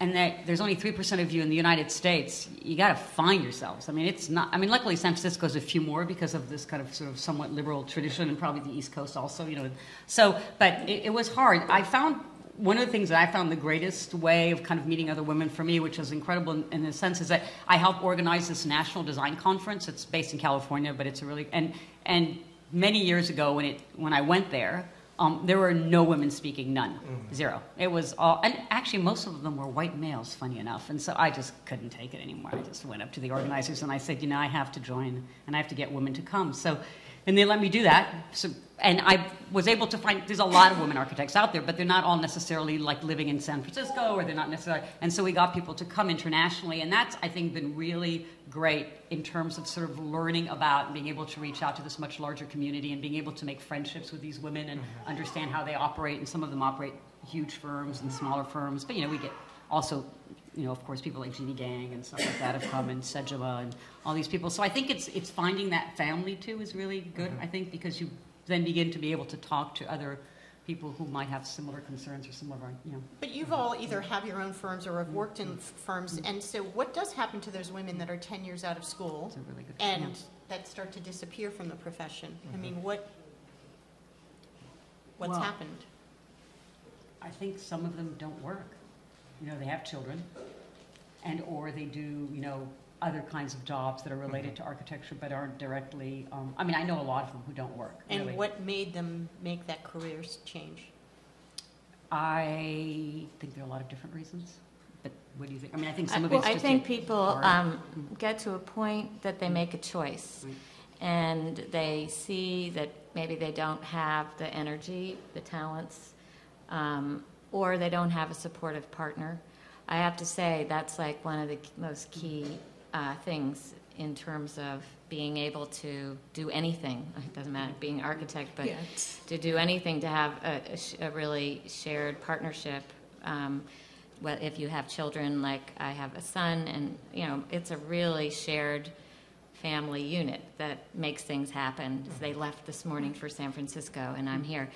and that there's only 3% of you in the United States, you got to find yourselves. I mean, it's not, I mean, luckily San Francisco's a few more because of this kind of sort of somewhat liberal tradition, and probably the East Coast also, you know. So, but it, it was hard. I found one of the things that I found the greatest way of kind of meeting other women for me, which was incredible in, in a sense, is that I helped organize this national design conference. It's based in California, but it's a really and and many years ago when it when I went there, um, there were no women speaking, none, zero. It was all, and actually most of them were white males, funny enough. And so I just couldn't take it anymore. I just went up to the organizers and I said, you know, I have to join and I have to get women to come. So and they let me do that. So, and I was able to find there's a lot of women architects out there, but they're not all necessarily like living in San Francisco, or they're not necessarily. And so we got people to come internationally, and that's I think been really great in terms of sort of learning about and being able to reach out to this much larger community and being able to make friendships with these women and mm-hmm. understand how they operate. And some of them operate huge firms and smaller firms, but you know we get also you know, of course, people like Jeanne Gang and stuff like that have come, and Sejima and all these people. So I think it's it's finding that family too is really good. Mm-hmm. I think because you then begin to be able to talk to other people who might have similar concerns or similar, you know. But you've mm-hmm. all either have your own firms or have mm-hmm. worked in f- firms, and so what does happen to those women that are 10 years out of school a really good. and yeah. that start to disappear from the profession? I mean, what, what's Well- happened? I think some of them don't work. You know, they have children, and or they do, you know, other kinds of jobs that are related to architecture but aren't directly. Um, I mean, I know a lot of them who don't work. And really. what made them make that career s- change? I think there are a lot of different reasons. But what do you think? I mean, I think some of Well, it's I just think a- people hard. um, get to a point that they make a choice. Right. And they see that maybe they don't have the energy, the talents, um, or they don't have a supportive partner. I have to say, that's like one of the most key uh, things in terms of being able to do anything. It doesn't matter being an architect, but it's- to do anything to have a, a, sh- a really shared partnership. Um, well, if you have children, like I have a son, and you know, it's a really shared family unit that makes things happen. They left this morning for San Francisco, and I'm here.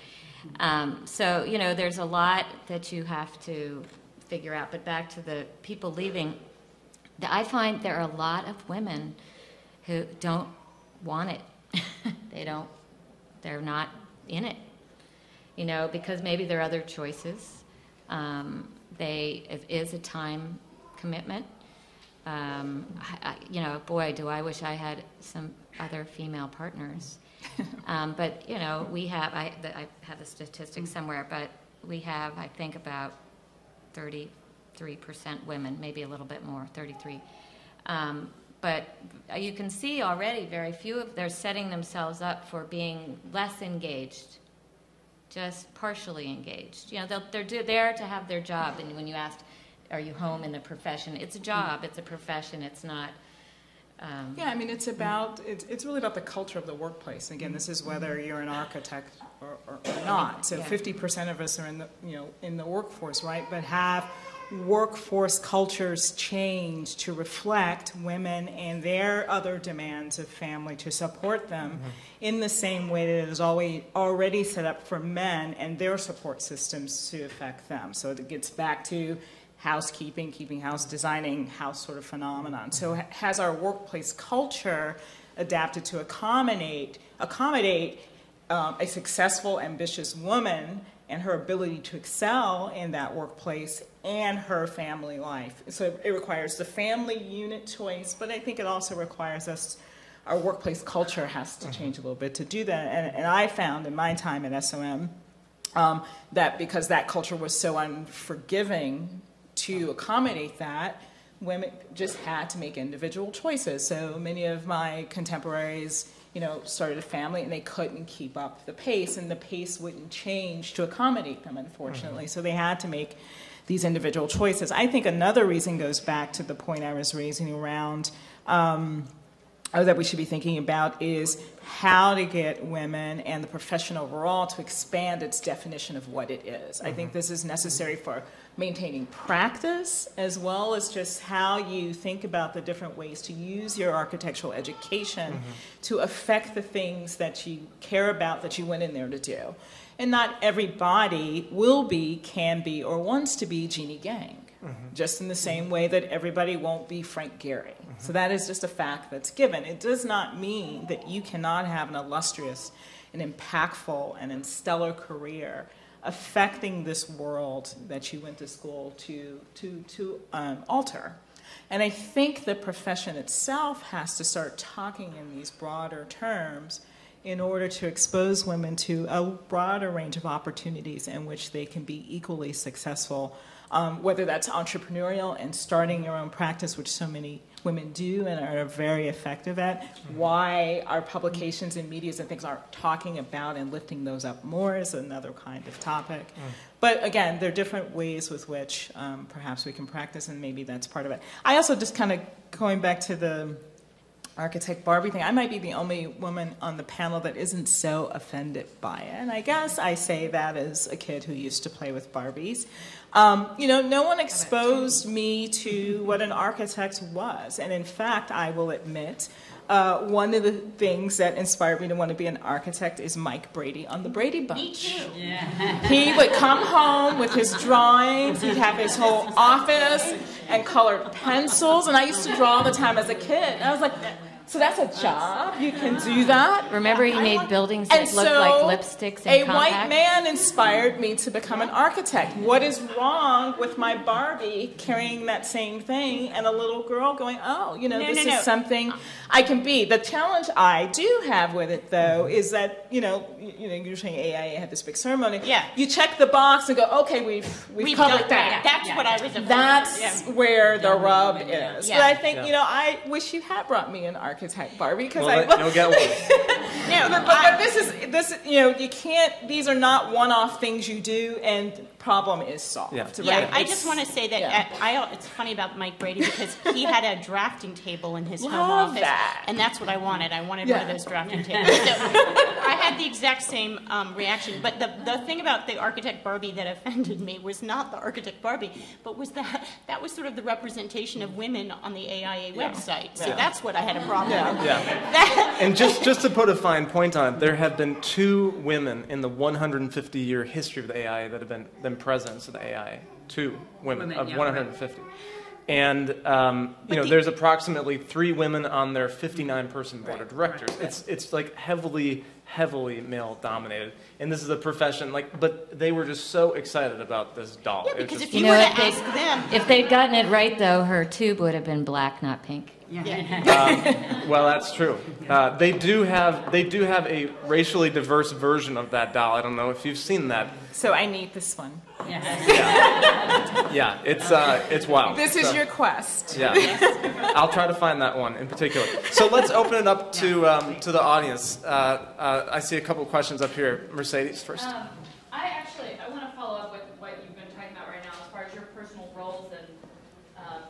Um, so you know, there's a lot that you have to figure out. But back to the people leaving, I find there are a lot of women who don't want it. they don't. They're not in it. You know, because maybe there are other choices. Um, they it is a time commitment. Um, I, I, you know, boy, do I wish I had some other female partners. um, but you know, we have. I, the, I have the statistics somewhere, but we have, I think, about 33 percent women, maybe a little bit more, 33. Um, but you can see already very few of they're setting themselves up for being less engaged, just partially engaged. You know, they'll, they're do, there to have their job. And when you asked, "Are you home in the profession?" It's a job. It's a profession. It's not. Um, Yeah, I mean, it's about, it's, it's really about the culture of the workplace. Again, this is whether you're an architect or, or, or not. So Yeah. fifty percent of us are in the, you know, in the workforce, right? But have workforce cultures change to reflect women and their other demands of family to support them in the same way that it is always already set up for men and their support systems to affect them. So it gets back to housekeeping, keeping house, designing house sort of phenomenon. So has our workplace culture adapted to accommodate accommodate um, a successful, ambitious woman and her ability to excel in that workplace and her family life. So it requires the family unit choice, but I think it also requires us, our workplace culture has to change a little bit to do that. And, and I found in my time at SOM um, that because that culture was so unforgiving to accommodate that, women just had to make individual choices. So many of my contemporaries, you know, started a family and they couldn't keep up the pace, and the pace wouldn't change to accommodate them, unfortunately. So they had to make these individual choices. I think another reason goes back to the point I was raising around. Um, or that we should be thinking about is how to get women and the profession overall to expand its definition of what it is. I think this is necessary for maintaining practice as well as just how you think about the different ways to use your architectural education mm-hmm. to affect the things that you care about that you went in there to do. And not everybody will be, can be, or wants to be Jeanne Gang mm-hmm. just in the same way that everybody won't be Frank Gehry. Mm-hmm. So that is just a fact that's given. It does not mean that you cannot have an illustrious and impactful and in stellar career affecting this world that you went to school to, to, to um, alter. And I think the profession itself has to start talking in these broader terms in order to expose women to a broader range of opportunities in which they can be equally successful um, whether that's entrepreneurial and starting your own practice, which so many women do and are very effective at, why our publications and medias and things aren't talking about and lifting those up more is another kind of topic. But again, there are different ways with which um, perhaps we can practice, and maybe that's part of it. I also just kind of going back to the architect Barbie thing, I might be the only woman on the panel that isn't so offended by it. And I guess I say that as a kid who used to play with Barbies. Um, you know, no one exposed me to what an architect was. And in fact, I will admit, uh, one of the things that inspired me to want to be an architect is Mike Brady on the Brady Bunch. He would come home with his drawings, he'd have his whole office and colored pencils, and I used to draw all the time as a kid. And I was like, so that's a job. You can do that. Remember, he made buildings And that looked so like lipsticks and a and white man inspired me to become an architect. What is wrong with my Barbie carrying that same thing and a little girl going, oh, you know, No, this no, is no. something I can be. The challenge I do have with it, though, is that you know, you, you know, you're saying AIA had this big ceremony. Yeah. You check the box and go, okay, we've we've, We've covered done that. That's what I was afraid of. That's Yeah. where the rub is. Yeah. But I think Yeah. you know, I wish you had brought me an architect, Barbie, because Well, I. let- you'll get one. No, But, but this is this you know you can't these are not one-off things you do and problem is solved Yeah. right Yeah, I just want to say that yeah. uh, I, it's funny about Mike Brady because he had a drafting table in his home office, that. and that's what I wanted. I wanted one of those drafting tables. So I had the exact same um, reaction. But the, the thing about the architect Barbie that offended me was not the architect Barbie, but was that that was sort of the representation of women on the AIA website. So Yeah. that's what I had a problem Yeah. with. Yeah. That- And just, just to put a fine point on it, there have been two women in the 150 year history of the AIA that have been, been presidents of the AI. Two women, Women, of yeah, 150. And um, you know, the- there's approximately three women on their 59 person board of directors. It's, it's like heavily, heavily male dominated. And this is a profession, like, but they were just so excited about this doll. yeah, It was because just- if you, You know, were to ask them, If they'd gotten it right, though, her tube would have been black, not pink. Well, that's true. Uh, they do have they do have a racially diverse version of that doll. I don't know if you've seen that. so i need this one Yeah, yeah. it's uh, it's wild. this is So, your quest Yeah, I'll try to find that one in particular. So let's open it up to um, to the audience. Uh, uh, I see a couple questions up here. Mercedes first. Um, I actually, I want to follow up with what you've been talking about right now as far as your personal roles and um,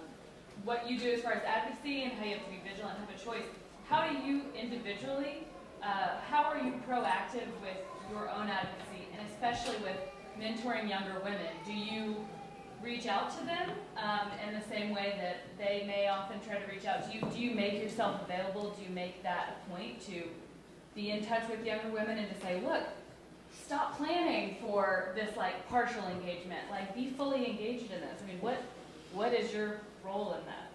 what you do as far as advocacy and how you have to be vigilant and have a choice. How do you individually, uh, how are you proactive with your own advocacy and especially with mentoring younger women? Do you reach out to them um, in the same way that they may often try to reach out to you? Do you make yourself available? Do you make that a point to be in touch with younger women and to say, look, stop planning for this like partial engagement. Like be fully engaged in this. I mean, what what is your role in that?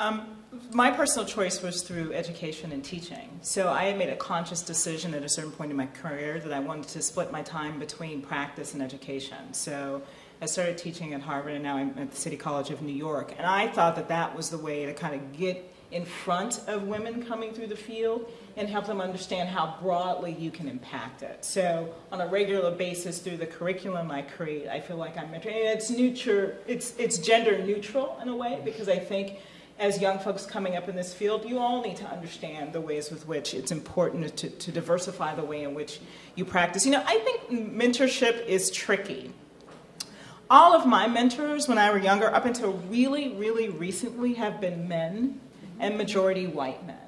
Um, my personal choice was through education and teaching. So I had made a conscious decision at a certain point in my career that I wanted to split my time between practice and education. So I started teaching at Harvard, and now I'm at the City College of New York. And I thought that that was the way to kind of get in front of women coming through the field and help them understand how broadly you can impact it. So on a regular basis through the curriculum I create, I feel like I'm mentoring. And it's neutral, it's, it's gender neutral in a way because I think as young folks coming up in this field, you all need to understand the ways with which it's important to, to diversify the way in which you practice. You know, I think mentorship is tricky. All of my mentors when I were younger, up until really, really recently, have been men and majority white men.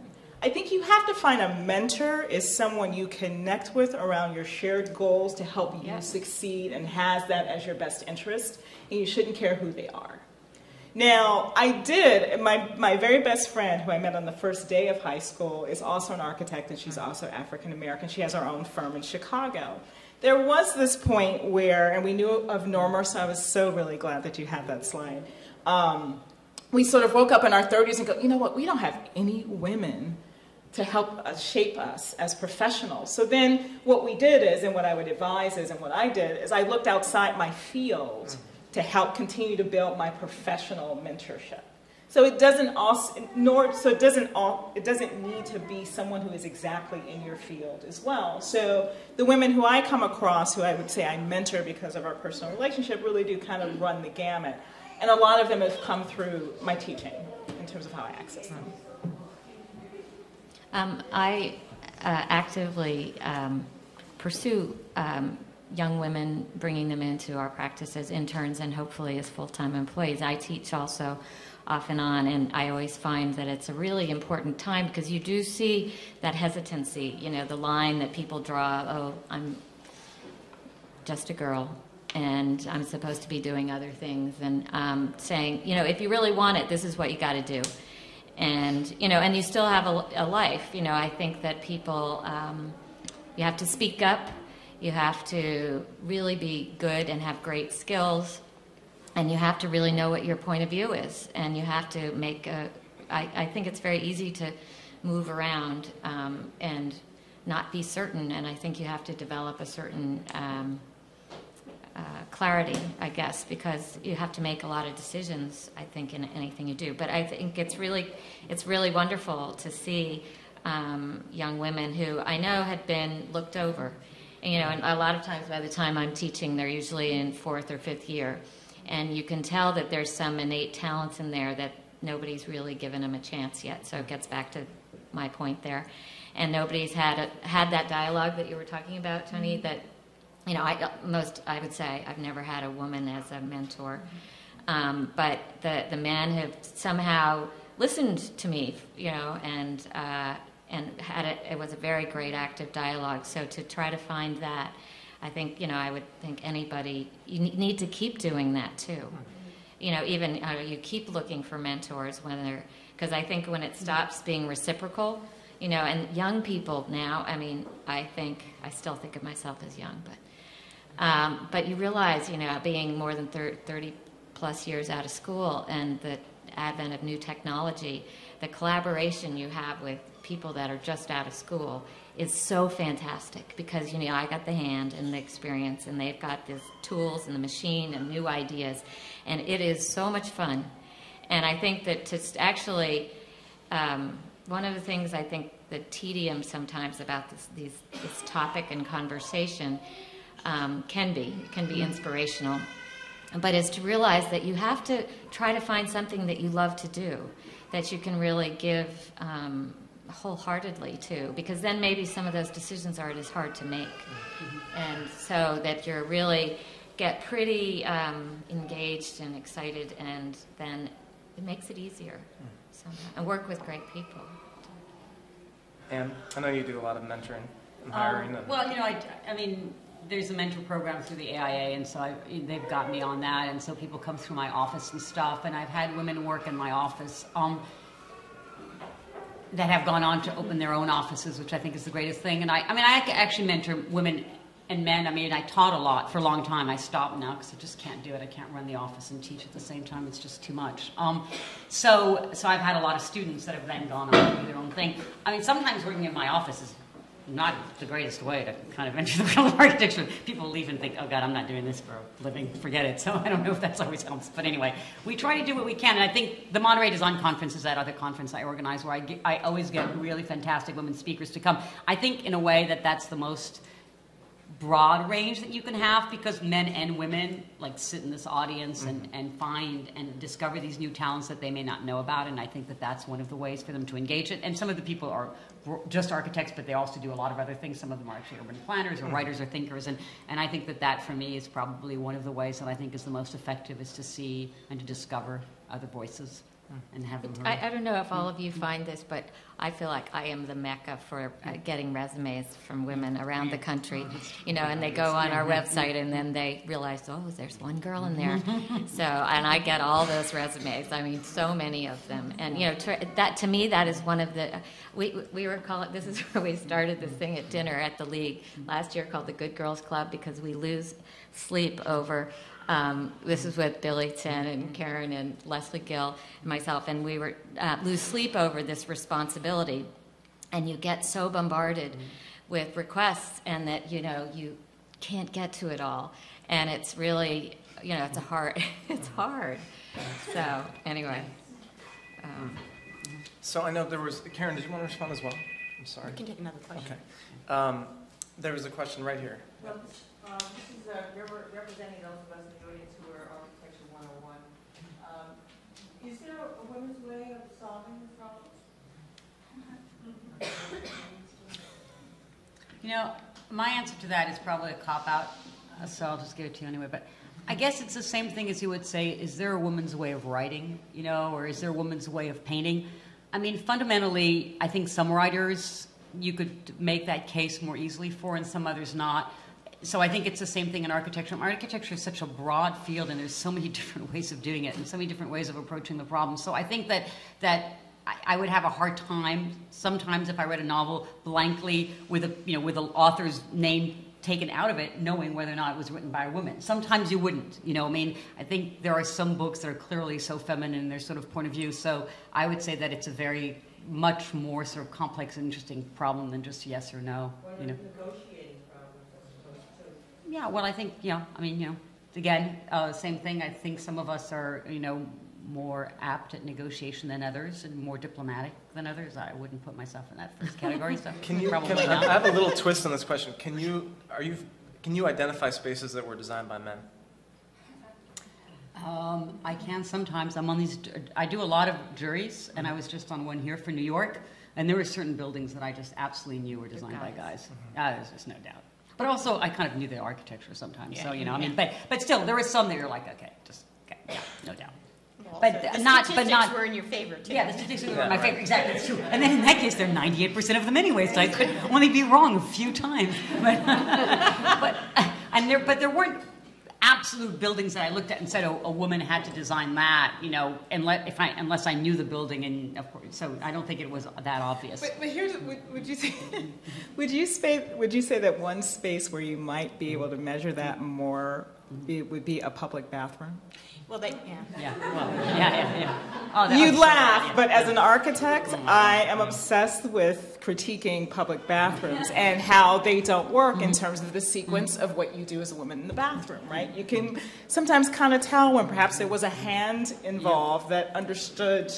I think you have to find a mentor is someone you connect with around your shared goals to help you Yes. succeed and has that as your best interest, and you shouldn't care who they are. Now, I did, my, my very best friend who I met on the first day of high school is also an architect and she's also African American. She has her own firm in Chicago. There was this point where, and we knew of Norma, so I was so really glad that you had that slide. Um, we sort of woke up in our 30s and go, you know what, we don't have any women to help us shape us as professionals. So then what we did is, and what I would advise is, and what I did, is I looked outside my field to help continue to build my professional mentorship. So it doesn't also, nor, so it doesn't all, it doesn't need to be someone who is exactly in your field as well. So the women who I come across, who I would say I mentor because of our personal relationship, really do kind of run the gamut. And a lot of them have come through my teaching in terms of how I access them. Um, I uh, actively um, pursue um, young women, bringing them into our practice as interns and hopefully as full time employees. I teach also off and on, and I always find that it's a really important time because you do see that hesitancy, you know, the line that people draw oh, I'm just a girl and I'm supposed to be doing other things and um, saying, you know, if you really want it, this is what you got to do. And, you know, and you still have a, a life. You know, I think that people, um, you have to speak up, you have to really be good and have great skills, and you have to really know what your point of view is. And you have to make a, I, I think it's very easy to move around um, and not be certain. And I think you have to develop a certain um, uh, clarity, I guess, because you have to make a lot of decisions. I think in anything you do, but I think it's really, it's really wonderful to see um, young women who I know had been looked over. And, you know, and a lot of times by the time I'm teaching, they're usually in fourth or fifth year, and you can tell that there's some innate talents in there that nobody's really given them a chance yet. So it gets back to my point there, and nobody's had a, had that dialogue that you were talking about, Toni. That you know, I most I would say I've never had a woman as a mentor, um, but the the men have somehow listened to me, you know, and uh, and had it. It was a very great active dialogue. So to try to find that, I think you know, I would think anybody you need to keep doing that too. You know, even uh, you keep looking for mentors when they're because I think when it stops being reciprocal, you know, and young people now. I mean, I think I still think of myself as young, but. Um, but you realize, you know, being more than 30 plus years out of school and the advent of new technology, the collaboration you have with people that are just out of school is so fantastic because, you know, I got the hand and the experience and they've got the tools and the machine and new ideas. And it is so much fun. And I think that to actually, um, one of the things I think the tedium sometimes about this, these, this topic and conversation um, can be can be inspirational, but is to realize that you have to try to find something that you love to do, that you can really give um, wholeheartedly to, because then maybe some of those decisions aren't as hard to make, and so that you're really get pretty um, engaged and excited, and then it makes it easier somehow, and work with great people. And I know you do a lot of mentoring and hiring. Um, and- well, you know, I, I mean, there's a mentor program through the AIA, and so I, they've got me on that, and so people come through my office and stuff, and I've had women work in my office. Um, that have gone on to open their own offices, which I think is the greatest thing. And I, I mean, I actually mentor women and men. I mean, I taught a lot for a long time. I stopped now because I just can't do it. I can't run the office and teach at the same time. It's just too much. Um, so, so I've had a lot of students that have then gone on to do their own thing. I mean, sometimes working in my office is not the greatest way to kind of enter the world of architecture. People leave and think, oh God, I'm not doing this for a living, forget it. So I don't know if that's always helps. But anyway, we try to do what we can. And I think the Monterey Design Conference is that other conference I organize where I, get, I always get really fantastic women speakers to come. I think in a way that that's the most broad range that you can have because men and women like sit in this audience and, mm-hmm. and find and discover these new talents that they may not know about and i think that that's one of the ways for them to engage it and some of the people are just architects but they also do a lot of other things. Some of them are actually urban planners or hmm. writers or thinkers and, and i think that that for me is probably one of the ways that i think is the most effective is to see and to discover other voices Mm-hmm. and have them heard. I, I don't know if all of you mm-hmm. find this, but I feel like I am the mecca for uh, getting resumes from women mm-hmm. around the country. Oh, you know, and they go on our website and then they realize, oh, there's one girl in there. So, and I get all those resumes. I mean, so many of them. And you know, to, that to me, that is one of the. We we were calling this is where we started this thing at dinner at the league last year called the Good Girls Club because we lose sleep over um, this is with Billie Tsien and Karen and Leslie Gill and myself, and we were uh, lose sleep over this responsibility, and you get so bombarded with requests, and that you know you can't get to it all, and it's really you know it's a hard it's hard. So anyway, um, So I know there was, Karen, did you want to respond as well? I'm sorry. You can take another question. Okay. Um, there was a question right here. Well, um, this is uh, representing those of us in the audience who are Architecture 101. Um, Is there a women's way of solving the problem? You know, my answer to that is probably a cop out, so I'll just give it to you anyway. But I guess it's the same thing as you would say: Is there a woman's way of writing? You know, or is there a woman's way of painting? I mean, fundamentally, I think some writers you could make that case more easily for, and some others not. So I think it's the same thing in architecture. Architecture is such a broad field, and there's so many different ways of doing it, and so many different ways of approaching the problem. So I think that that I, would have a hard time sometimes if I read a novel blankly with a you know with the author's name taken out of it, knowing whether or not it was written by a woman. Sometimes you wouldn't. You know, I mean, I think there are some books that are clearly so feminine in their sort of point of view. So I would say that it's a very much more sort of complex and interesting problem than just yes or no. You know. negotiating problems as opposed to? Yeah, well, I think, yeah, I mean, you know, again, uh, same thing. I think some of us are, you know, more apt at negotiation than others and more diplomatic than others. I wouldn't put myself in that first category, so Can you, probably can, not. I have a little twist on this question. Can you, are you, can you identify spaces that were designed by men? Um, I can sometimes. I'm on these. I do a lot of juries, and I was just on one here for New York, and there were certain buildings that I just absolutely knew were designed by guys. Uh, there's just no doubt. But also, I kind of knew the architecture sometimes. So you know, I mean, but but still, there were some that you're like, okay, just okay, yeah, no doubt. Well, But the not- but not- were in your favor too. Yeah, the statistics were my favorite. Exactly, it's true. And then in that case, they're 98% of them anyway, so I could only be wrong a few times. But, but and there, but there weren't absolute buildings that I looked at and said, oh, a woman had to design that, you know, unless, if I, unless I knew the building, and of course, so I don't think it was that obvious. But, but here's would, would you say would you say would you say that one space where you might be able to measure that more be, would be a public bathroom? Well, they, yeah. yeah, well, yeah, yeah, yeah. Oh, that You was- laugh, yeah. but as an architect, I am obsessed with critiquing public bathrooms and how they don't work in mm-hmm. terms of the sequence mm-hmm. of what you do as a woman in the bathroom, right? You can sometimes kind of tell when perhaps there was a hand involved that understood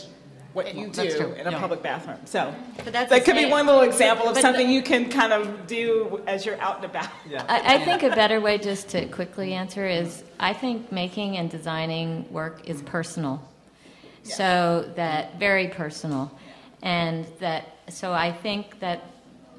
what you That's do true, in a yeah. public bathroom. So But that's that the could be same- one little example of but something the- you can kind of do as you're out and about. I, I think a better way just to quickly answer is I think making and designing work is personal. So that very personal. And that so I think that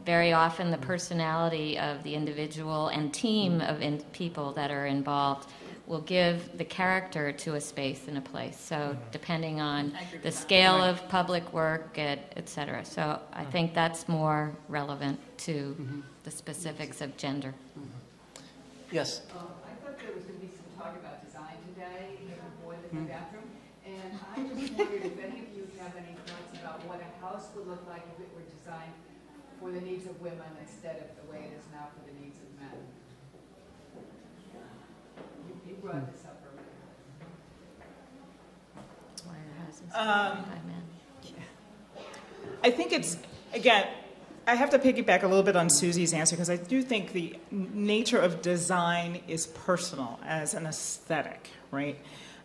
very often the personality of the individual and team of in, people that are involved will give the character to a space and a place. So mm-hmm. depending on the scale of public work, et, et cetera. So I mm-hmm. think that's more relevant to mm-hmm. the specifics of gender. Yes. Um, I thought there was going to be some talk about design today, even more than the bathroom. And I just wondered if any of you have any thoughts about what a house would look like if it were designed for the needs of women instead of the way it is now for the needs of men. You, you brought this up earlier. Why are houses Um, by men? I think it's, again, I have to piggyback a little bit on Susie's answer because I do think the n- nature of design is personal as an aesthetic, right?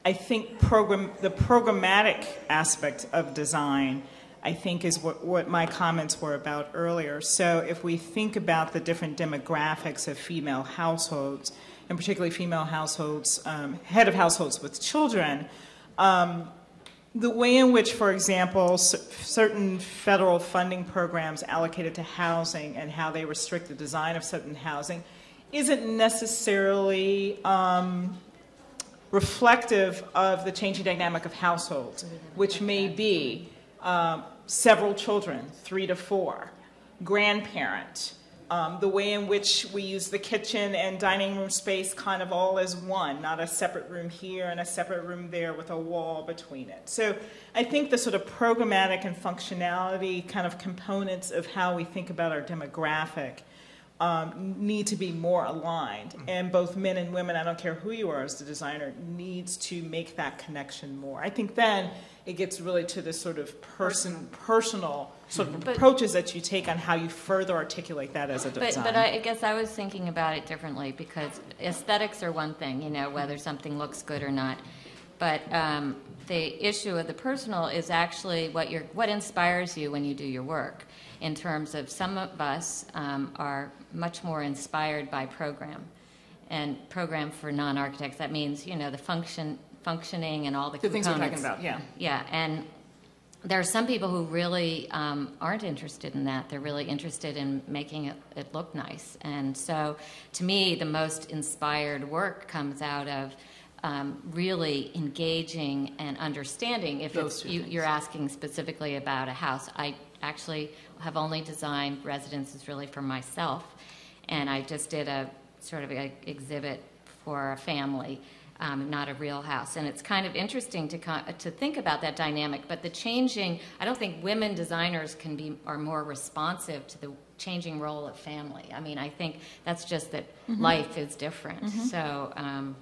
I think program, the programmatic aspect of design, I think, is what, what my comments were about earlier. So if we think about the different demographics of female households, and particularly female households, um, head of households with children, um, the way in which, for example, certain federal funding programs allocated to housing and how they restrict the design of certain housing isn't necessarily um, reflective of the changing dynamic of households, which may be um, several children, three to four, grandparent, um, the way in which we use the kitchen and dining room space kind of all as one, not a separate room here and a separate room there with a wall between it. So I think the sort of programmatic and functionality kind of components of how we think about our demographic um, need to be more aligned. And both men and women, I don't care who you are as the designer, needs to make that connection more. I think then it gets really to this sort of person, personal sort of But- approaches that you take on how you further articulate that as a design. but I guess I was thinking about it differently because aesthetics are one thing, you know, whether something looks good or not. But um, the issue of the personal is actually what you're, what inspires you when you do your work. In terms of some of us um, are much more inspired by program, and program for non-architects. That means you know the function, functioning, and all the, the things we're talking about, yeah. Yeah, and there are some people who really um, aren't interested in that. They're really interested in making it, it look nice. And so, to me, the most inspired work comes out of um, really engaging and understanding. If it's, you, you're asking specifically about a house, I actually have only designed residences really for myself, and I just did a sort of a exhibit for a family um, not a real house. And it's kind of interesting to to think about that dynamic. But the changing, I don't think women designers can be are more responsive to the changing role of family. I mean, I think that's just that life is different. So. Um,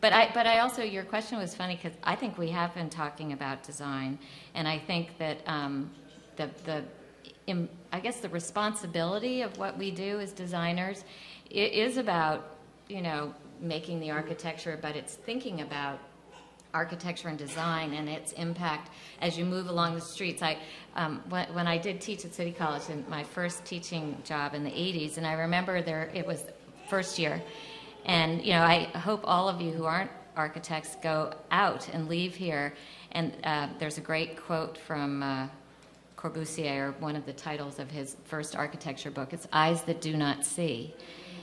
but I, but I also, your question was funny because I think we have been talking about design, and I think that um, the, the, I guess the responsibility of what we do as designers i- is about, you know, making the architecture, but it's thinking about architecture and design and its impact as you move along the streets. I, um, when, I did teach at City College in my first teaching job in the 80s, and I remember there it was first year, and you know I hope all of you who aren't architects go out and leave here. And uh, there's a great quote from. Uh, Corbusier, or one of the titles of his first architecture book. It's Eyes That Do Not See.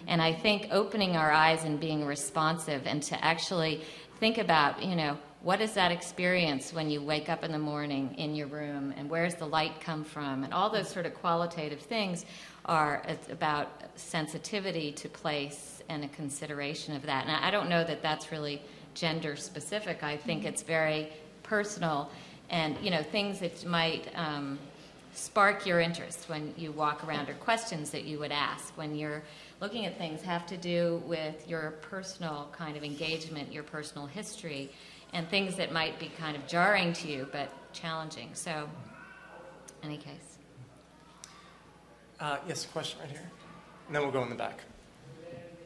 And I think opening our eyes and being responsive and to actually think about, you know, what is that experience when you wake up in the morning in your room and where's the light come from? And all those sort of qualitative things are about sensitivity to place and a consideration of that. And I don't know that that's really gender specific. I think it's very personal and you know things that might um, spark your interest when you walk around or questions that you would ask when you're looking at things have to do with your personal kind of engagement your personal history and things that might be kind of jarring to you but challenging so any case Uh, yes, question right here. And then we'll go in the back.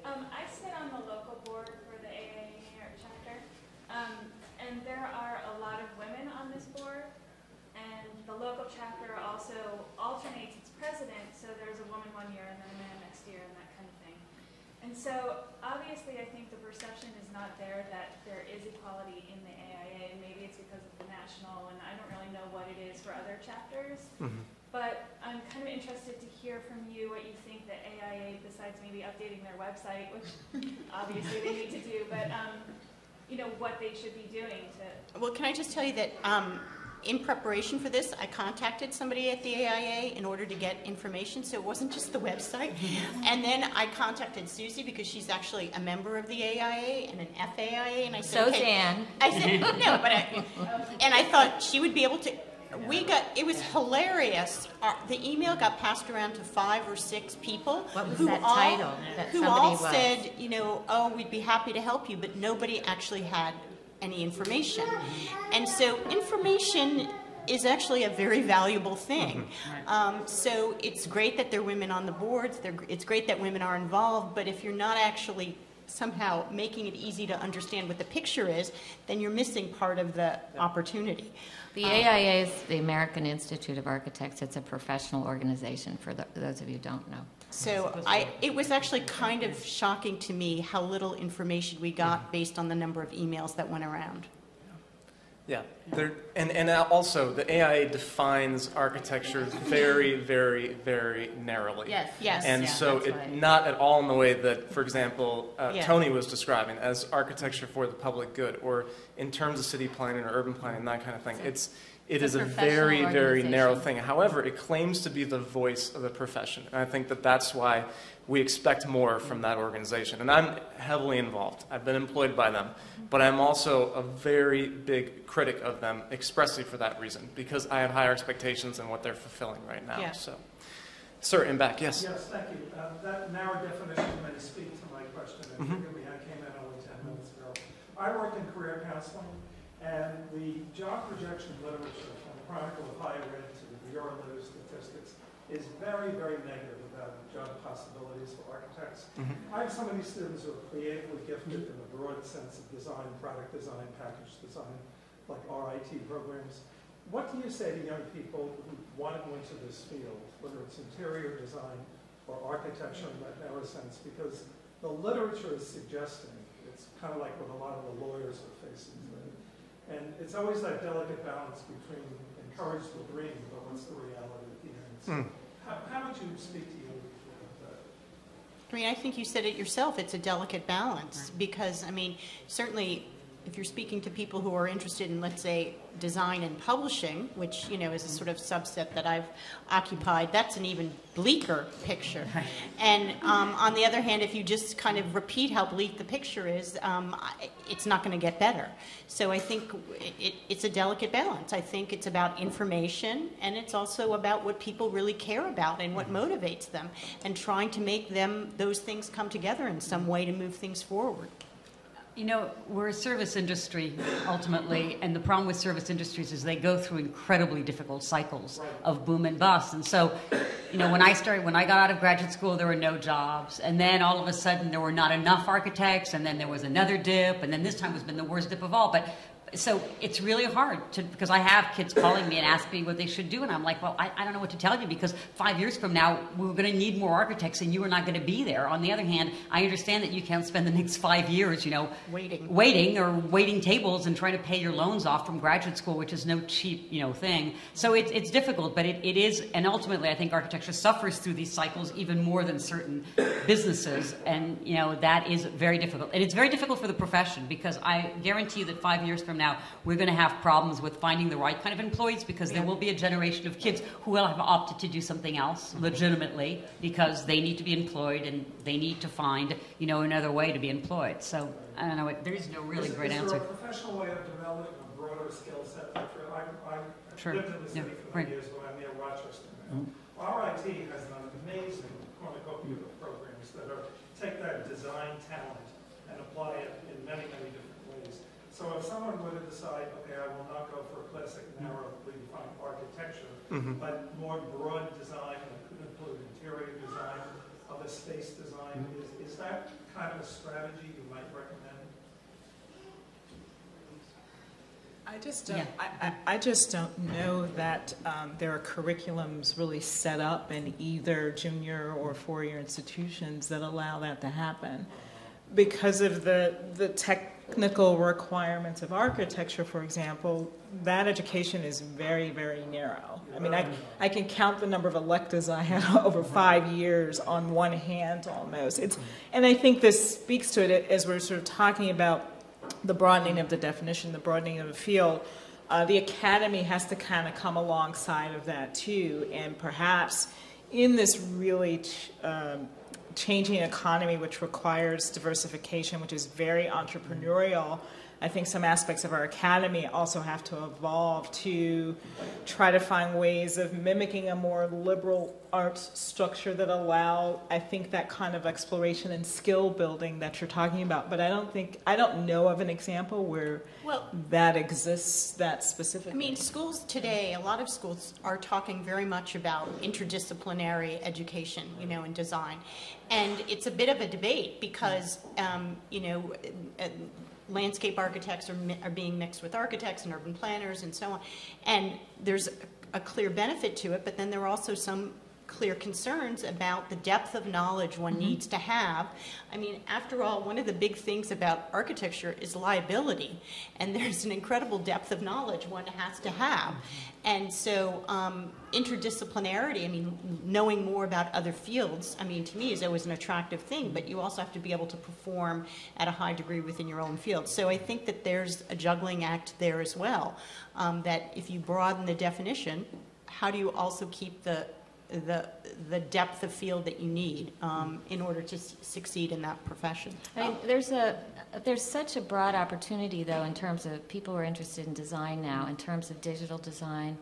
Um, I sit on the local board for the AIA New York chapter, um, and there are a lot of women on this board. And the local chapter also alternates its president, so there's a woman one year and then a man next year and that kind of thing. And so obviously, I think the perception is not there that there is equality in the AIA. Maybe it's because of the national, and I don't really know what it is for other chapters. But I'm kind of interested to hear from you what you think the AIA, besides maybe updating their website, which obviously they need to do, but um, you know what they should be doing to. Well, can I just tell you that um, in preparation for this, I contacted somebody at the AIA in order to get information, so it wasn't just the website. And then I contacted Susie because she's actually a member of the AIA and an FAIA, and I said, So's okay. Anne. I said, oh, no, but I, and I thought she would be able to. We got it was hilarious. Our, the email got passed around to five or six people. What was who that all, title that who all was? said, you know, oh, we'd be happy to help you, but nobody actually had any information. And so information is actually a very valuable thing. Um, so it's great that there are women on the boards. It's great that women are involved. But if you're not actually somehow making it easy to understand what the picture is, then you're missing part of the opportunity. The Um, AIA is the American Institute of Architects. It's a professional organization for the, those of you who don't know. So I, it was actually kind of shocking to me how little information we got based on the number of emails that went around. Yeah, there, and, and also the AIA defines architecture very, very, very narrowly. Yes. Yes. And Yeah, so that's it, right. not at all in the way that, for example, uh, Yeah. Toni was describing as architecture for the public good, or in terms of city planning or urban planning, that kind of thing. It's, it It's a a very, very narrow thing. However, it claims to be the voice of the profession. And I think that that's why we expect more from that organization. And I'm heavily involved. I've been employed by them. But I'm also a very big critic of them expressly for that reason, because I have higher expectations than what they're fulfilling right now. Yeah. So, Sir, in back, yes. Yes, thank you. Uh, That narrow definition may speak to my question, and Mhm. forgive me, I came in only 10 minutes ago. I work in career counseling, and the job projection literature from the Chronicle of Higher Ed to the Bureau of Statistics is very, very negative about job possibilities for architects. Mhm. I have some of these students who are creatively gifted in a broad sense of design, product design, package design, like RIT programs. What do you say to young people who want to go into this field, whether it's interior design or architecture in that narrow sense? Because the literature is suggesting, it's kind of like what a lot of the lawyers are facing. And it's always that delicate balance between encourage the dream, but what's the reality at the end? So Mm. how, how would you speak to young people about that? I mean, I think you said it yourself. It's a delicate balance because, I mean, certainly if you're speaking to people who are interested in, let's say, design and publishing, which, you know, is a sort of subset that I've occupied, that's an even bleaker picture. And um, on the other hand, if you just kind of repeat how bleak the picture is, um, it's not going to get better. So I think it, it's a delicate balance. I think it's about information and it's also about what people really care about and what motivates them and trying to make them, those things come together in some way to move things forward. You know, we're a service industry ultimately, and the problem with service industries is they go through incredibly difficult cycles of boom and bust. And so, you know, when I started, when I got out of graduate school, there were no jobs, and then all of a sudden there were not enough architects, and then there was another dip, and then this time has been the worst dip of all. But so it's really hard to because I have kids calling me and asking me what they should do, and I'm like, well, I, I don't know what to tell you because five years from now we're going to need more architects, and you are not going to be there. On the other hand, I understand that you can't spend the next five years, you know, Waiting. waiting or waiting tables and trying to pay your loans off from graduate school, which is no cheap, you know, thing. So it's it's difficult, but it, it is, and ultimately, I think architecture suffers through these cycles even more than certain businesses, and you know that is very difficult, and it's very difficult for the profession because I guarantee you that five years from now we're going to have problems with finding the right kind of employees because there will be a generation of kids who will have opted to do something else legitimately because they need to be employed and they need to find, you know, another way to be employed. So I don't know. There is no really Is- great is answer. there a professional way of developing a broader skill set? I, I, I Sure. lived in the city Yeah, for right. years, but I'm near Rochester now. RIT has an amazing cornucopia of programs that are, take that design talent and apply it in many, many different. So if someone were to decide, okay, I will not go for a classic narrowly defined architecture, Mhm. but more broad design that could include interior design, other space design, is, is that kind of a strategy you might recommend? I just don't, Yeah. I, I, I just don't know that um, there are curriculums really set up in either junior or four-year institutions that allow that to happen. Because of the, the technical requirements of architecture, for example, that education is very, very narrow. I mean, I, I can count the number of electives I had over five years on one hand almost. It's, and I think this speaks to it as we're sort of talking about the broadening of the definition, the broadening of the field. uh, the academy has to kind of come alongside of that too, and perhaps in this really um, changing economy, which requires diversification, which is very entrepreneurial. I think some aspects of our academy also have to evolve to try to find ways of mimicking a more liberal arts structure that allow, I think, that kind of exploration and skill building that you're talking about. But I don't think I don't know of an example where Well, that exists that specifically. I mean, schools today, a lot of schools are talking very much about interdisciplinary education, you know, and design. And it's a bit of a debate because, um, you know, landscape architects are, are being mixed with architects and urban planners and so on. And there's a clear benefit to it, but then there are also some clear concerns about the depth of knowledge one needs to have. I mean, after all, one of the big things about architecture is liability, and there's an incredible depth of knowledge one has to have. And so, um, interdisciplinarity, I mean, knowing more about other fields, I mean, to me is always an attractive thing, but you also have to be able to perform at a high degree within your own field. So I think that there's a juggling act there as well, um, that if you broaden the definition, how do you also keep the the, the depth of field that you need um, in order to s- succeed in that profession. I mean, there's a there's such a broad opportunity though in terms of people who are interested in design now, in terms of digital design.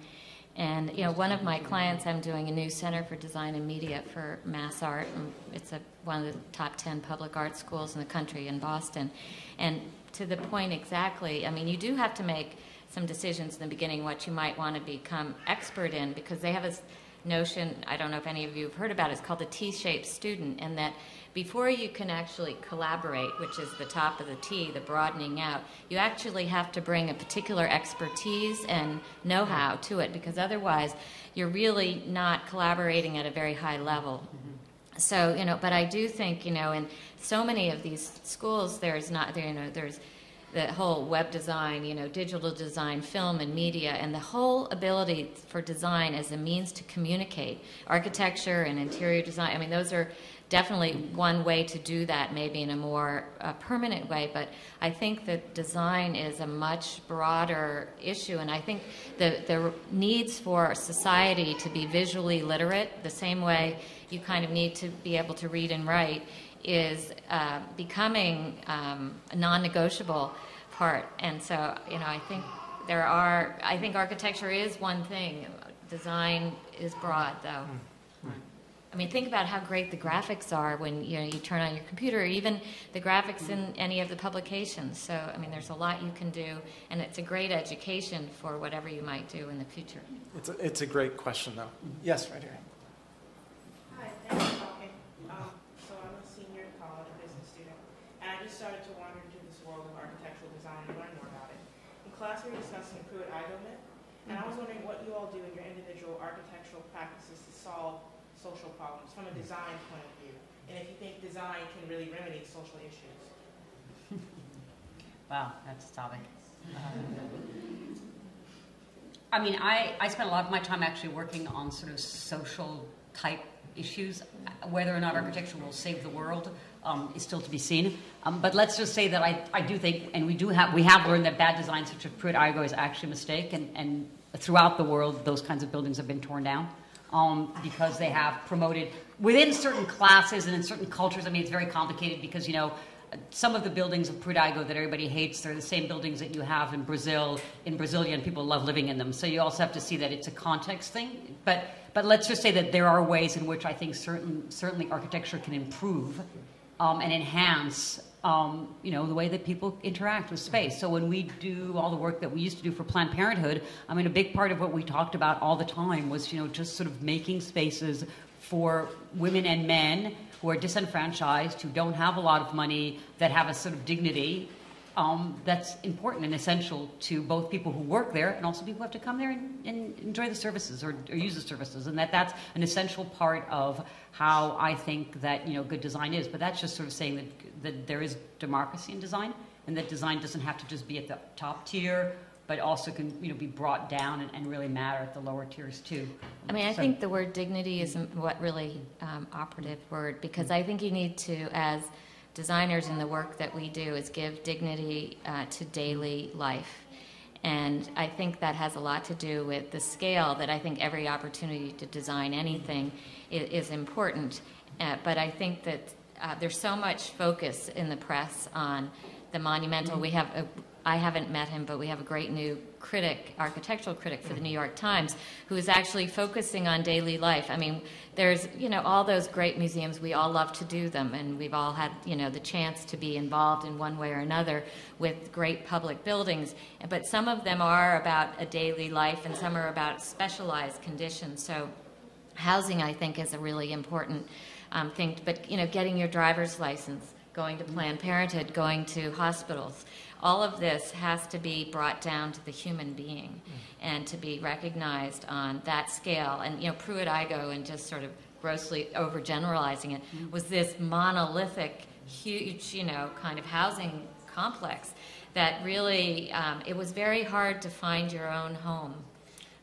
And you know, one of my clients, I'm doing a new center for design and media for Mass Art. And it's a, one of the top 10 public art schools in the country in Boston. And to the point exactly, I mean, you do have to make some decisions in the beginning what you might want to become expert in because they have a notion, I don't know if any of you have heard about it, it's called the T-shaped student, and that before you can actually collaborate, which is the top of the T, the broadening out, you actually have to bring a particular expertise and know-how to it because otherwise you're really not collaborating at a very high level. Mm-hmm. So, you know, but I do think, you know, in so many of these schools, there's not, you know, there's the whole web design, you know, digital design, film and media, and the whole ability for design as a means to communicate. Architecture and interior design, I mean, those are definitely one way to do that, maybe in a more uh, permanent way, but I think that design is a much broader issue, and I think the, the needs for society to be visually literate, the same way you kind of need to be able to read and write, is uh, becoming um, a non-negotiable part. And so, you know, I think there are. I think architecture is one thing. Design is broad, though. I mean, think about how great the graphics are when you know you turn on your computer, or even the graphics in any of the publications. So, I mean, there's a lot you can do, and it's a great education for whatever you might do in the future. It's a, it's a great question, though. Yes, right here. Hi, thanks for talking. Um, so I'm a senior in college, a business student, and I just started to wander into this world of architectural design and learn more about it. In class, we were discussing Pruitt-Igoe myth, and I was wondering what you all do in your individual architectural practices to solve social problems from a design point of view, and if you think design can really remedy social issues. Wow, that's a topic. I mean, I, I spent a lot of my time actually working on sort of social type issues. Whether or not architecture will save the world um, is still to be seen. Um, but let's just say that I, I do think, and we do have, we have learned that bad design such as Pruitt-Igoe is actually a mistake, and, and throughout the world, those kinds of buildings have been torn down. Um, because they have promoted within certain classes and in certain cultures. I mean, it's very complicated because you know some of the buildings of Pruitt-Igoe that everybody hates, they're the same buildings that you have in Brazil. In Brazilian, people love living in them. So you also have to see that it's a context thing. But but let's just say that there are ways in which I think certain certainly architecture can improve um, and enhance. Um, you know the way that people interact with space. So when we do all the work that we used to do for Planned Parenthood, I mean a big part of what we talked about all the time was you know just sort of making spaces for women and men who are disenfranchised, who don't have a lot of money, that have a sort of dignity um, that's important and essential to both people who work there and also people who have to come there and, and enjoy the services or, or use the services. And that that's an essential part of how I think that you know good design is. But that's just sort of saying that, that there is democracy in design and that design doesn't have to just be at the top tier but also can you know be brought down and, and really matter at the lower tiers too. I mean, I So- think the word dignity is what really um, operative word because I think you need to, as designers in the work that we do, is give dignity uh, to daily life. And I think that has a lot to do with the scale that I think every opportunity to design anything is, is important. Uh, but I think that uh, there's so much focus in the press on the monumental. We have a, I haven't met him, but we have a great new critic, architectural critic for the New York Times, who is actually focusing on daily life. I mean, there's, you know, all those great museums, we all love to do them, and we've all had, you know, the chance to be involved in one way or another with great public buildings. But some of them are about a daily life, and some are about specialized conditions. So housing, I think, is a really important um, thing. But, you know, getting your driver's license, going to Planned Parenthood, going to hospitals, all of this has to be brought down to the human being mm. and to be recognized on that scale. And, you know, Pruitt-Igoe, and just sort of grossly overgeneralizing it, mm. was this monolithic, huge, you know, kind of housing complex that really, um, it was very hard to find your own home.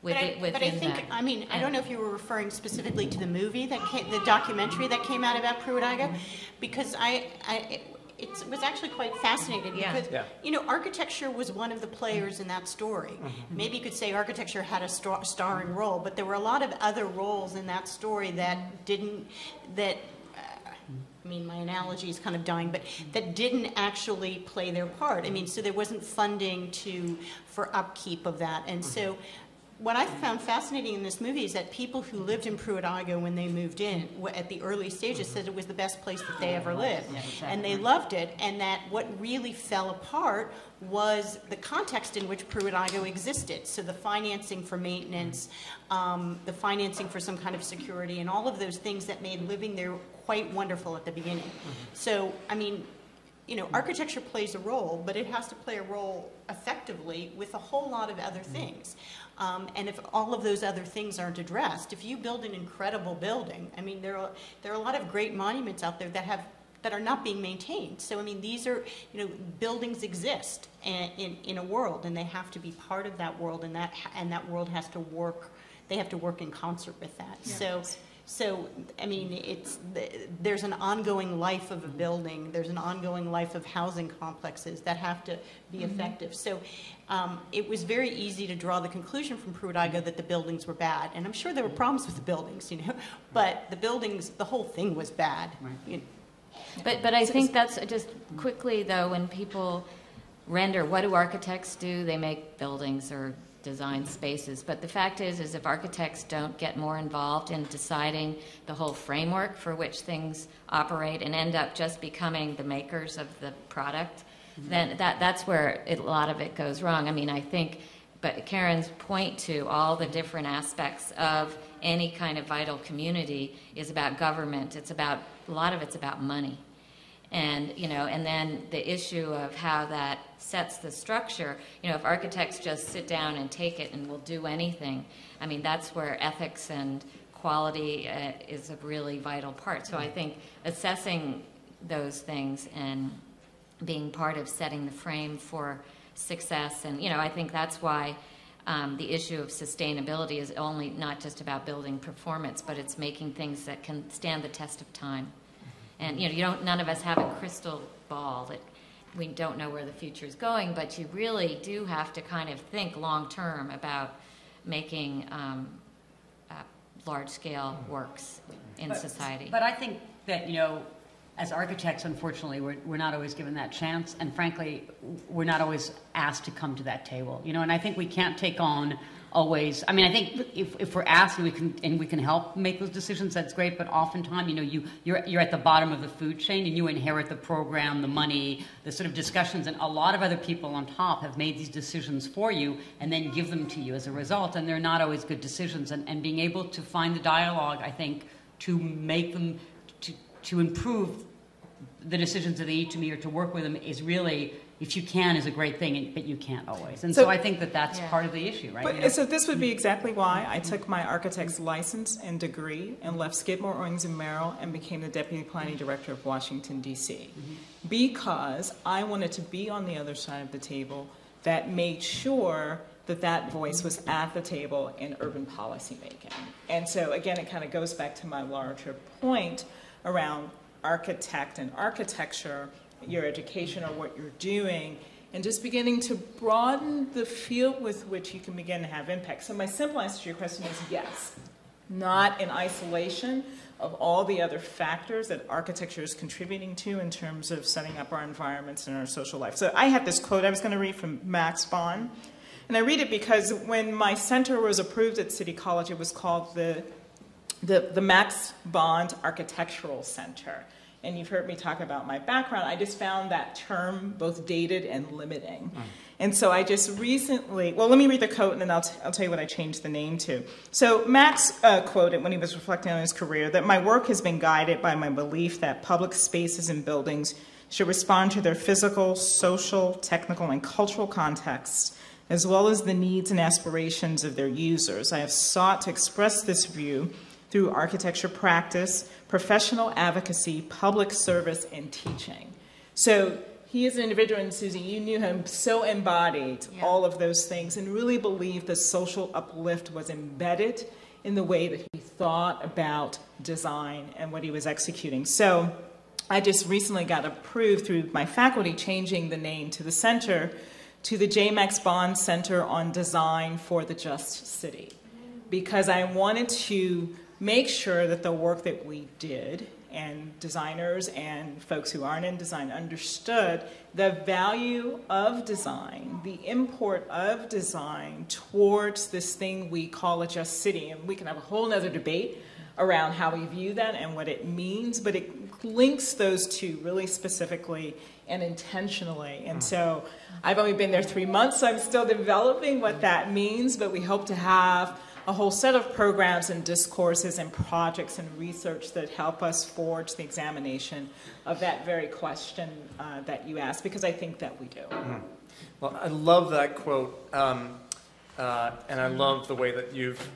But I, but I think, that. I mean, I don't know if you were referring specifically to the movie that came, the documentary that came out about Pruitt-Igoe, mm-hmm. because I, I, it was actually quite fascinating Yeah. because, Yeah. you know, architecture was one of the players in that story. Mm-hmm. Maybe you could say architecture had a star- starring role, but there were a lot of other roles in that story that didn't, that uh, I mean, my analogy is kind of dying, but that didn't actually play their part. I mean, so there wasn't funding to for upkeep of that, and so. What I found fascinating in this movie is that people who lived in Pruitt-Igoe when they moved in at the early stages said it was the best place that they ever lived, and they loved it. And that what really fell apart was the context in which Pruitt-Igoe existed. So the financing for maintenance, um, the financing for some kind of security, and all of those things that made living there quite wonderful at the beginning. So, I mean, you know, architecture plays a role, but it has to play a role effectively with a whole lot of other things. Um, and if all of those other things aren't addressed, if you build an incredible building, I mean, there are there are a lot of great monuments out there that have that are not being maintained. So I mean, these are you know, buildings exist in, in, in a world, and they have to be part of that world, and that and that world has to work. They have to work in concert with that. So. So, I mean, it's, there's an ongoing life of a building, there's an ongoing life of housing complexes that have to be effective. So, um, it was very easy to draw the conclusion from Pruitt-Igoe that the buildings were bad. And I'm sure there were problems with the buildings, you know, but the buildings, the whole thing was bad. You- But, but I think that's just quickly though, when people render, what do architects do? They make buildings or design spaces. But the fact is, is if architects don't get more involved in deciding the whole framework for which things operate and end up just becoming the makers of the product, then that, that's where it, a lot of it goes wrong. I mean, I think, but Karen's point to all the different aspects of any kind of vital community is about government. It's about, a lot of it's about money. And, you know, and then the issue of how that sets the structure, you know, if architects just sit down and take it and will do anything, I mean, that's where ethics and quality uh, is a really vital part. So I think assessing those things and being part of setting the frame for success, and, you know, I think that's why um, the issue of sustainability is only not just about building performance, but it's making things that can stand the test of time. And you know, you don't. None of us have a crystal ball that we don't know where the future is going. But you really do have to kind of think long term about making um, uh, large scale works in But- society. But I think that, you know, as architects, unfortunately, we're, we're not always given that chance, and frankly, we're not always asked to come to that table, you know, and I think we can't take on always, I mean, I think if, if we're asked and we can, and we can help make those decisions, that's great, but oftentimes, you know, you, you're, you're at the bottom of the food chain and you inherit the program, the money, the sort of discussions, and a lot of other people on top have made these decisions for you and then give them to you as a result, and they're not always good decisions, and, and being able to find the dialogue, I think, to make them, to, improve the decisions that they each to me or to work with them is really, if you can, is a great thing, and- but you can't always. And so, So- I think that that's Yeah. part of the issue, right? But, You know? so this would be exactly why I took my architect's license and degree and left Skidmore, Owings and Merrill and became the deputy planning director of Washington D.C. Mm-hmm. Because I wanted to be on the other side of the table that made sure that that voice was at the table in urban policymaking. And so again, it kind of goes back to my larger point around architect and architecture, your education or what you're doing and just beginning to broaden the field with which you can begin to have impact. So, my simple answer to your question is yes, not in isolation of all the other factors that architecture is contributing to in terms of setting up our environments and our social life. So, I have this quote I was going to read from Max Bond. And I read it because when my center was approved at City College, it was called the, the, the Max Bond Architectural Center and you've heard me talk about my background, I just found that term both dated and limiting. Mm. And so I just recently, well, let me read the quote and then I'll, t- I'll tell you what I changed the name to. So Max uh, quoted when he was reflecting on his career that my work has been guided by my belief that public spaces and buildings should respond to their physical, social, technical, and cultural contexts, as well as the needs and aspirations of their users. I have sought to express this view through architecture practice, professional advocacy, public service, and teaching. So he is an individual, and Susie, you knew him, so embodied yeah. all of those things and really believed the social uplift was embedded in the way that he thought about design and what he was executing. So I just recently got approved through my faculty changing the name to the center to the J. Max Bond Center on Design for the Just City mm-hmm. because I wanted to make sure that the work that we did and designers and folks who aren't in design understood the value of design, the import of design towards this thing we call a just city. And we can have a whole other debate around how we view that and what it means, but it links those two really specifically and intentionally. And hmm. so I've only been there three months, so I'm still developing what that means, but we hope to have a whole set of programs and discourses and projects and research that help us forge the examination of that very question uh, that you asked, because I think that we do. Mm-hmm. Well, I love that quote, um, uh, and I love the way that you've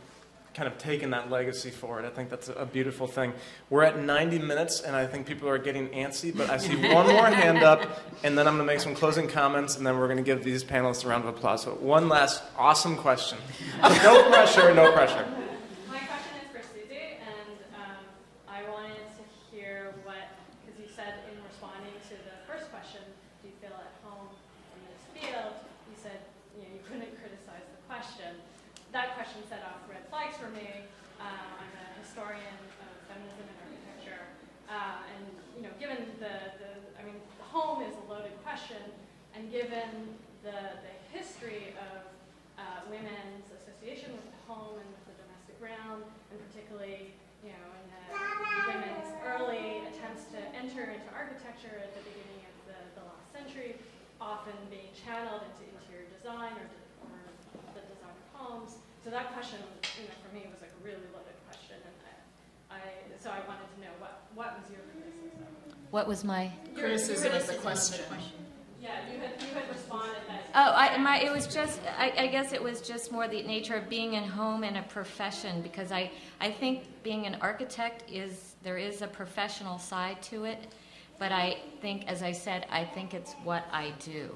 kind of taken that legacy forward. I think that's a beautiful thing. We're at 90 minutes, and I think people are getting antsy, but I see one more hand up, and then I'm going to make some closing comments, and then we're going to give these panelists a round of applause. So, one last awesome question. no pressure, no pressure. Given the, the history of uh, women's association with the home and with the domestic realm, and particularly, you know, in the women's early attempts to enter into architecture at the beginning of the, the last century, often being channeled into interior design or, or the design of homes. So that question, you know, for me was like a really loaded question, and I, I so I wanted to know what what was your criticism? What was my criticism, criticism of the question? Of the question. Yeah, you had, you had responded that. Oh, I, my, it was just, I, I guess it was just more the nature of being in home and a profession because I, I think being an architect is, there is a professional side to it, but I think, as I said, I think it's what I do.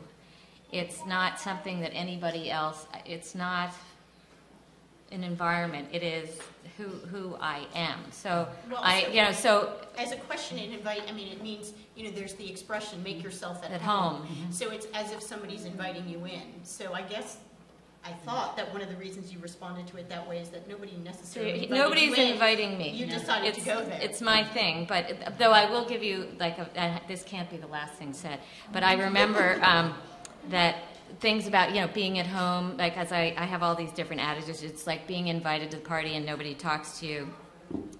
It's not something that anybody else, it's not an environment. It is who who I am. So well, I, you know, so as a question and invite, I mean, it means you know, there's the expression "make yourself at, at home." home. Mm-hmm. So it's as if somebody's inviting you in. So I guess I thought that one of the reasons you responded to it that way is that nobody necessarily so nobody's inviting me. You decided it's, to go there. It's my thing, but though I will give you like a, uh, this can't be the last thing said. But I remember um, that things about you know being at home like as I, I have all these different attitudes it's like being invited to the party and nobody talks to you.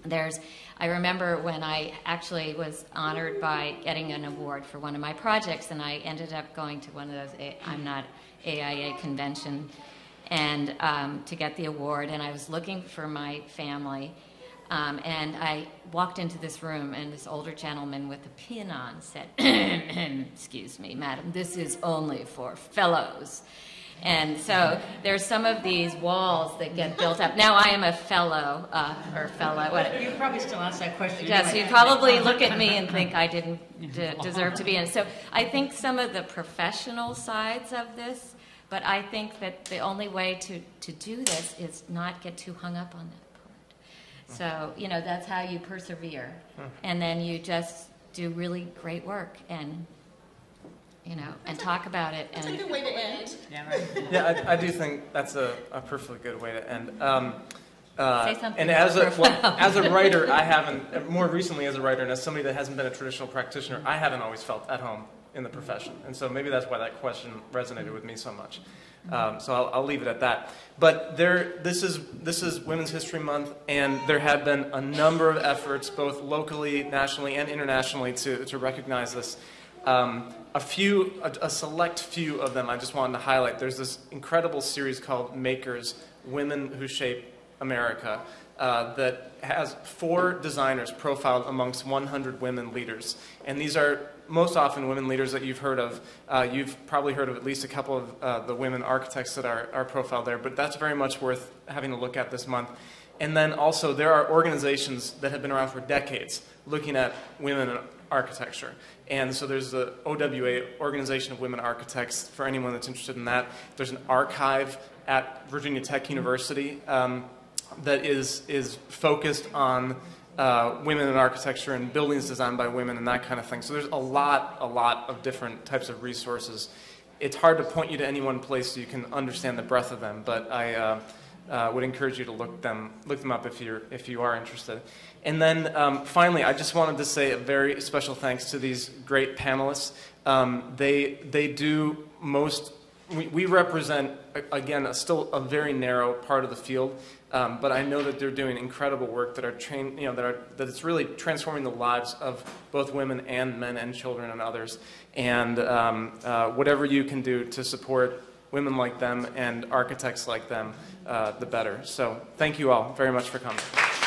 There's i remember when i actually was honored by getting an award for one of my projects and i ended up going to one of those i'm not aia convention and um, to get the award and i was looking for my family um, and I walked into this room, and this older gentleman with a pin on said, Excuse me, madam, this is only for fellows. And so there's some of these walls that get built up. Now I am a fellow, uh, or fellow. What, you probably still ask that question. Yes, you probably look at me and think I didn't d- deserve to be in. So I think some of the professional sides of this, but I think that the only way to, to do this is not get too hung up on it. So, you know, that's how you persevere. And then you just do really great work. And you know, and talk about it. That's a good way to end. Yeah, right. Yeah, I, I do think that's a, a perfectly good way to end. Um, uh, Say something and as a well, as a writer, I haven't more recently as a writer and as somebody that hasn't been a traditional practitioner, I haven't always felt at home in the profession, and so maybe that's why that question resonated with me so much. Um, so I'll, I'll leave it at that. But there, this is this is Women's History Month, and there have been a number of efforts, both locally, nationally, and internationally, to to recognize this. Um, a few, a, a select few of them, I just wanted to highlight. There's this incredible series called Makers: Women Who Shape America. Uh, that has four designers profiled amongst 100 women leaders. And these are most often women leaders that you've heard of. Uh, you've probably heard of at least a couple of uh, the women architects that are, are profiled there, but that's very much worth having a look at this month. And then also, there are organizations that have been around for decades looking at women in architecture. And so there's the OWA, Organization of Women Architects, for anyone that's interested in that. There's an archive at Virginia Tech University. Um, that is is focused on uh, women in architecture and buildings designed by women and that kind of thing. So there's a lot, a lot of different types of resources. It's hard to point you to any one place so you can understand the breadth of them, but I uh, uh, would encourage you to look them look them up if you're if you are interested. And then um, finally, I just wanted to say a very special thanks to these great panelists. Um, they they do most. We, we represent again a, still a very narrow part of the field, um, but I know that they're doing incredible work that are train, you know, that are that it's really transforming the lives of both women and men and children and others. And um, uh, whatever you can do to support women like them and architects like them, uh, the better. So thank you all very much for coming.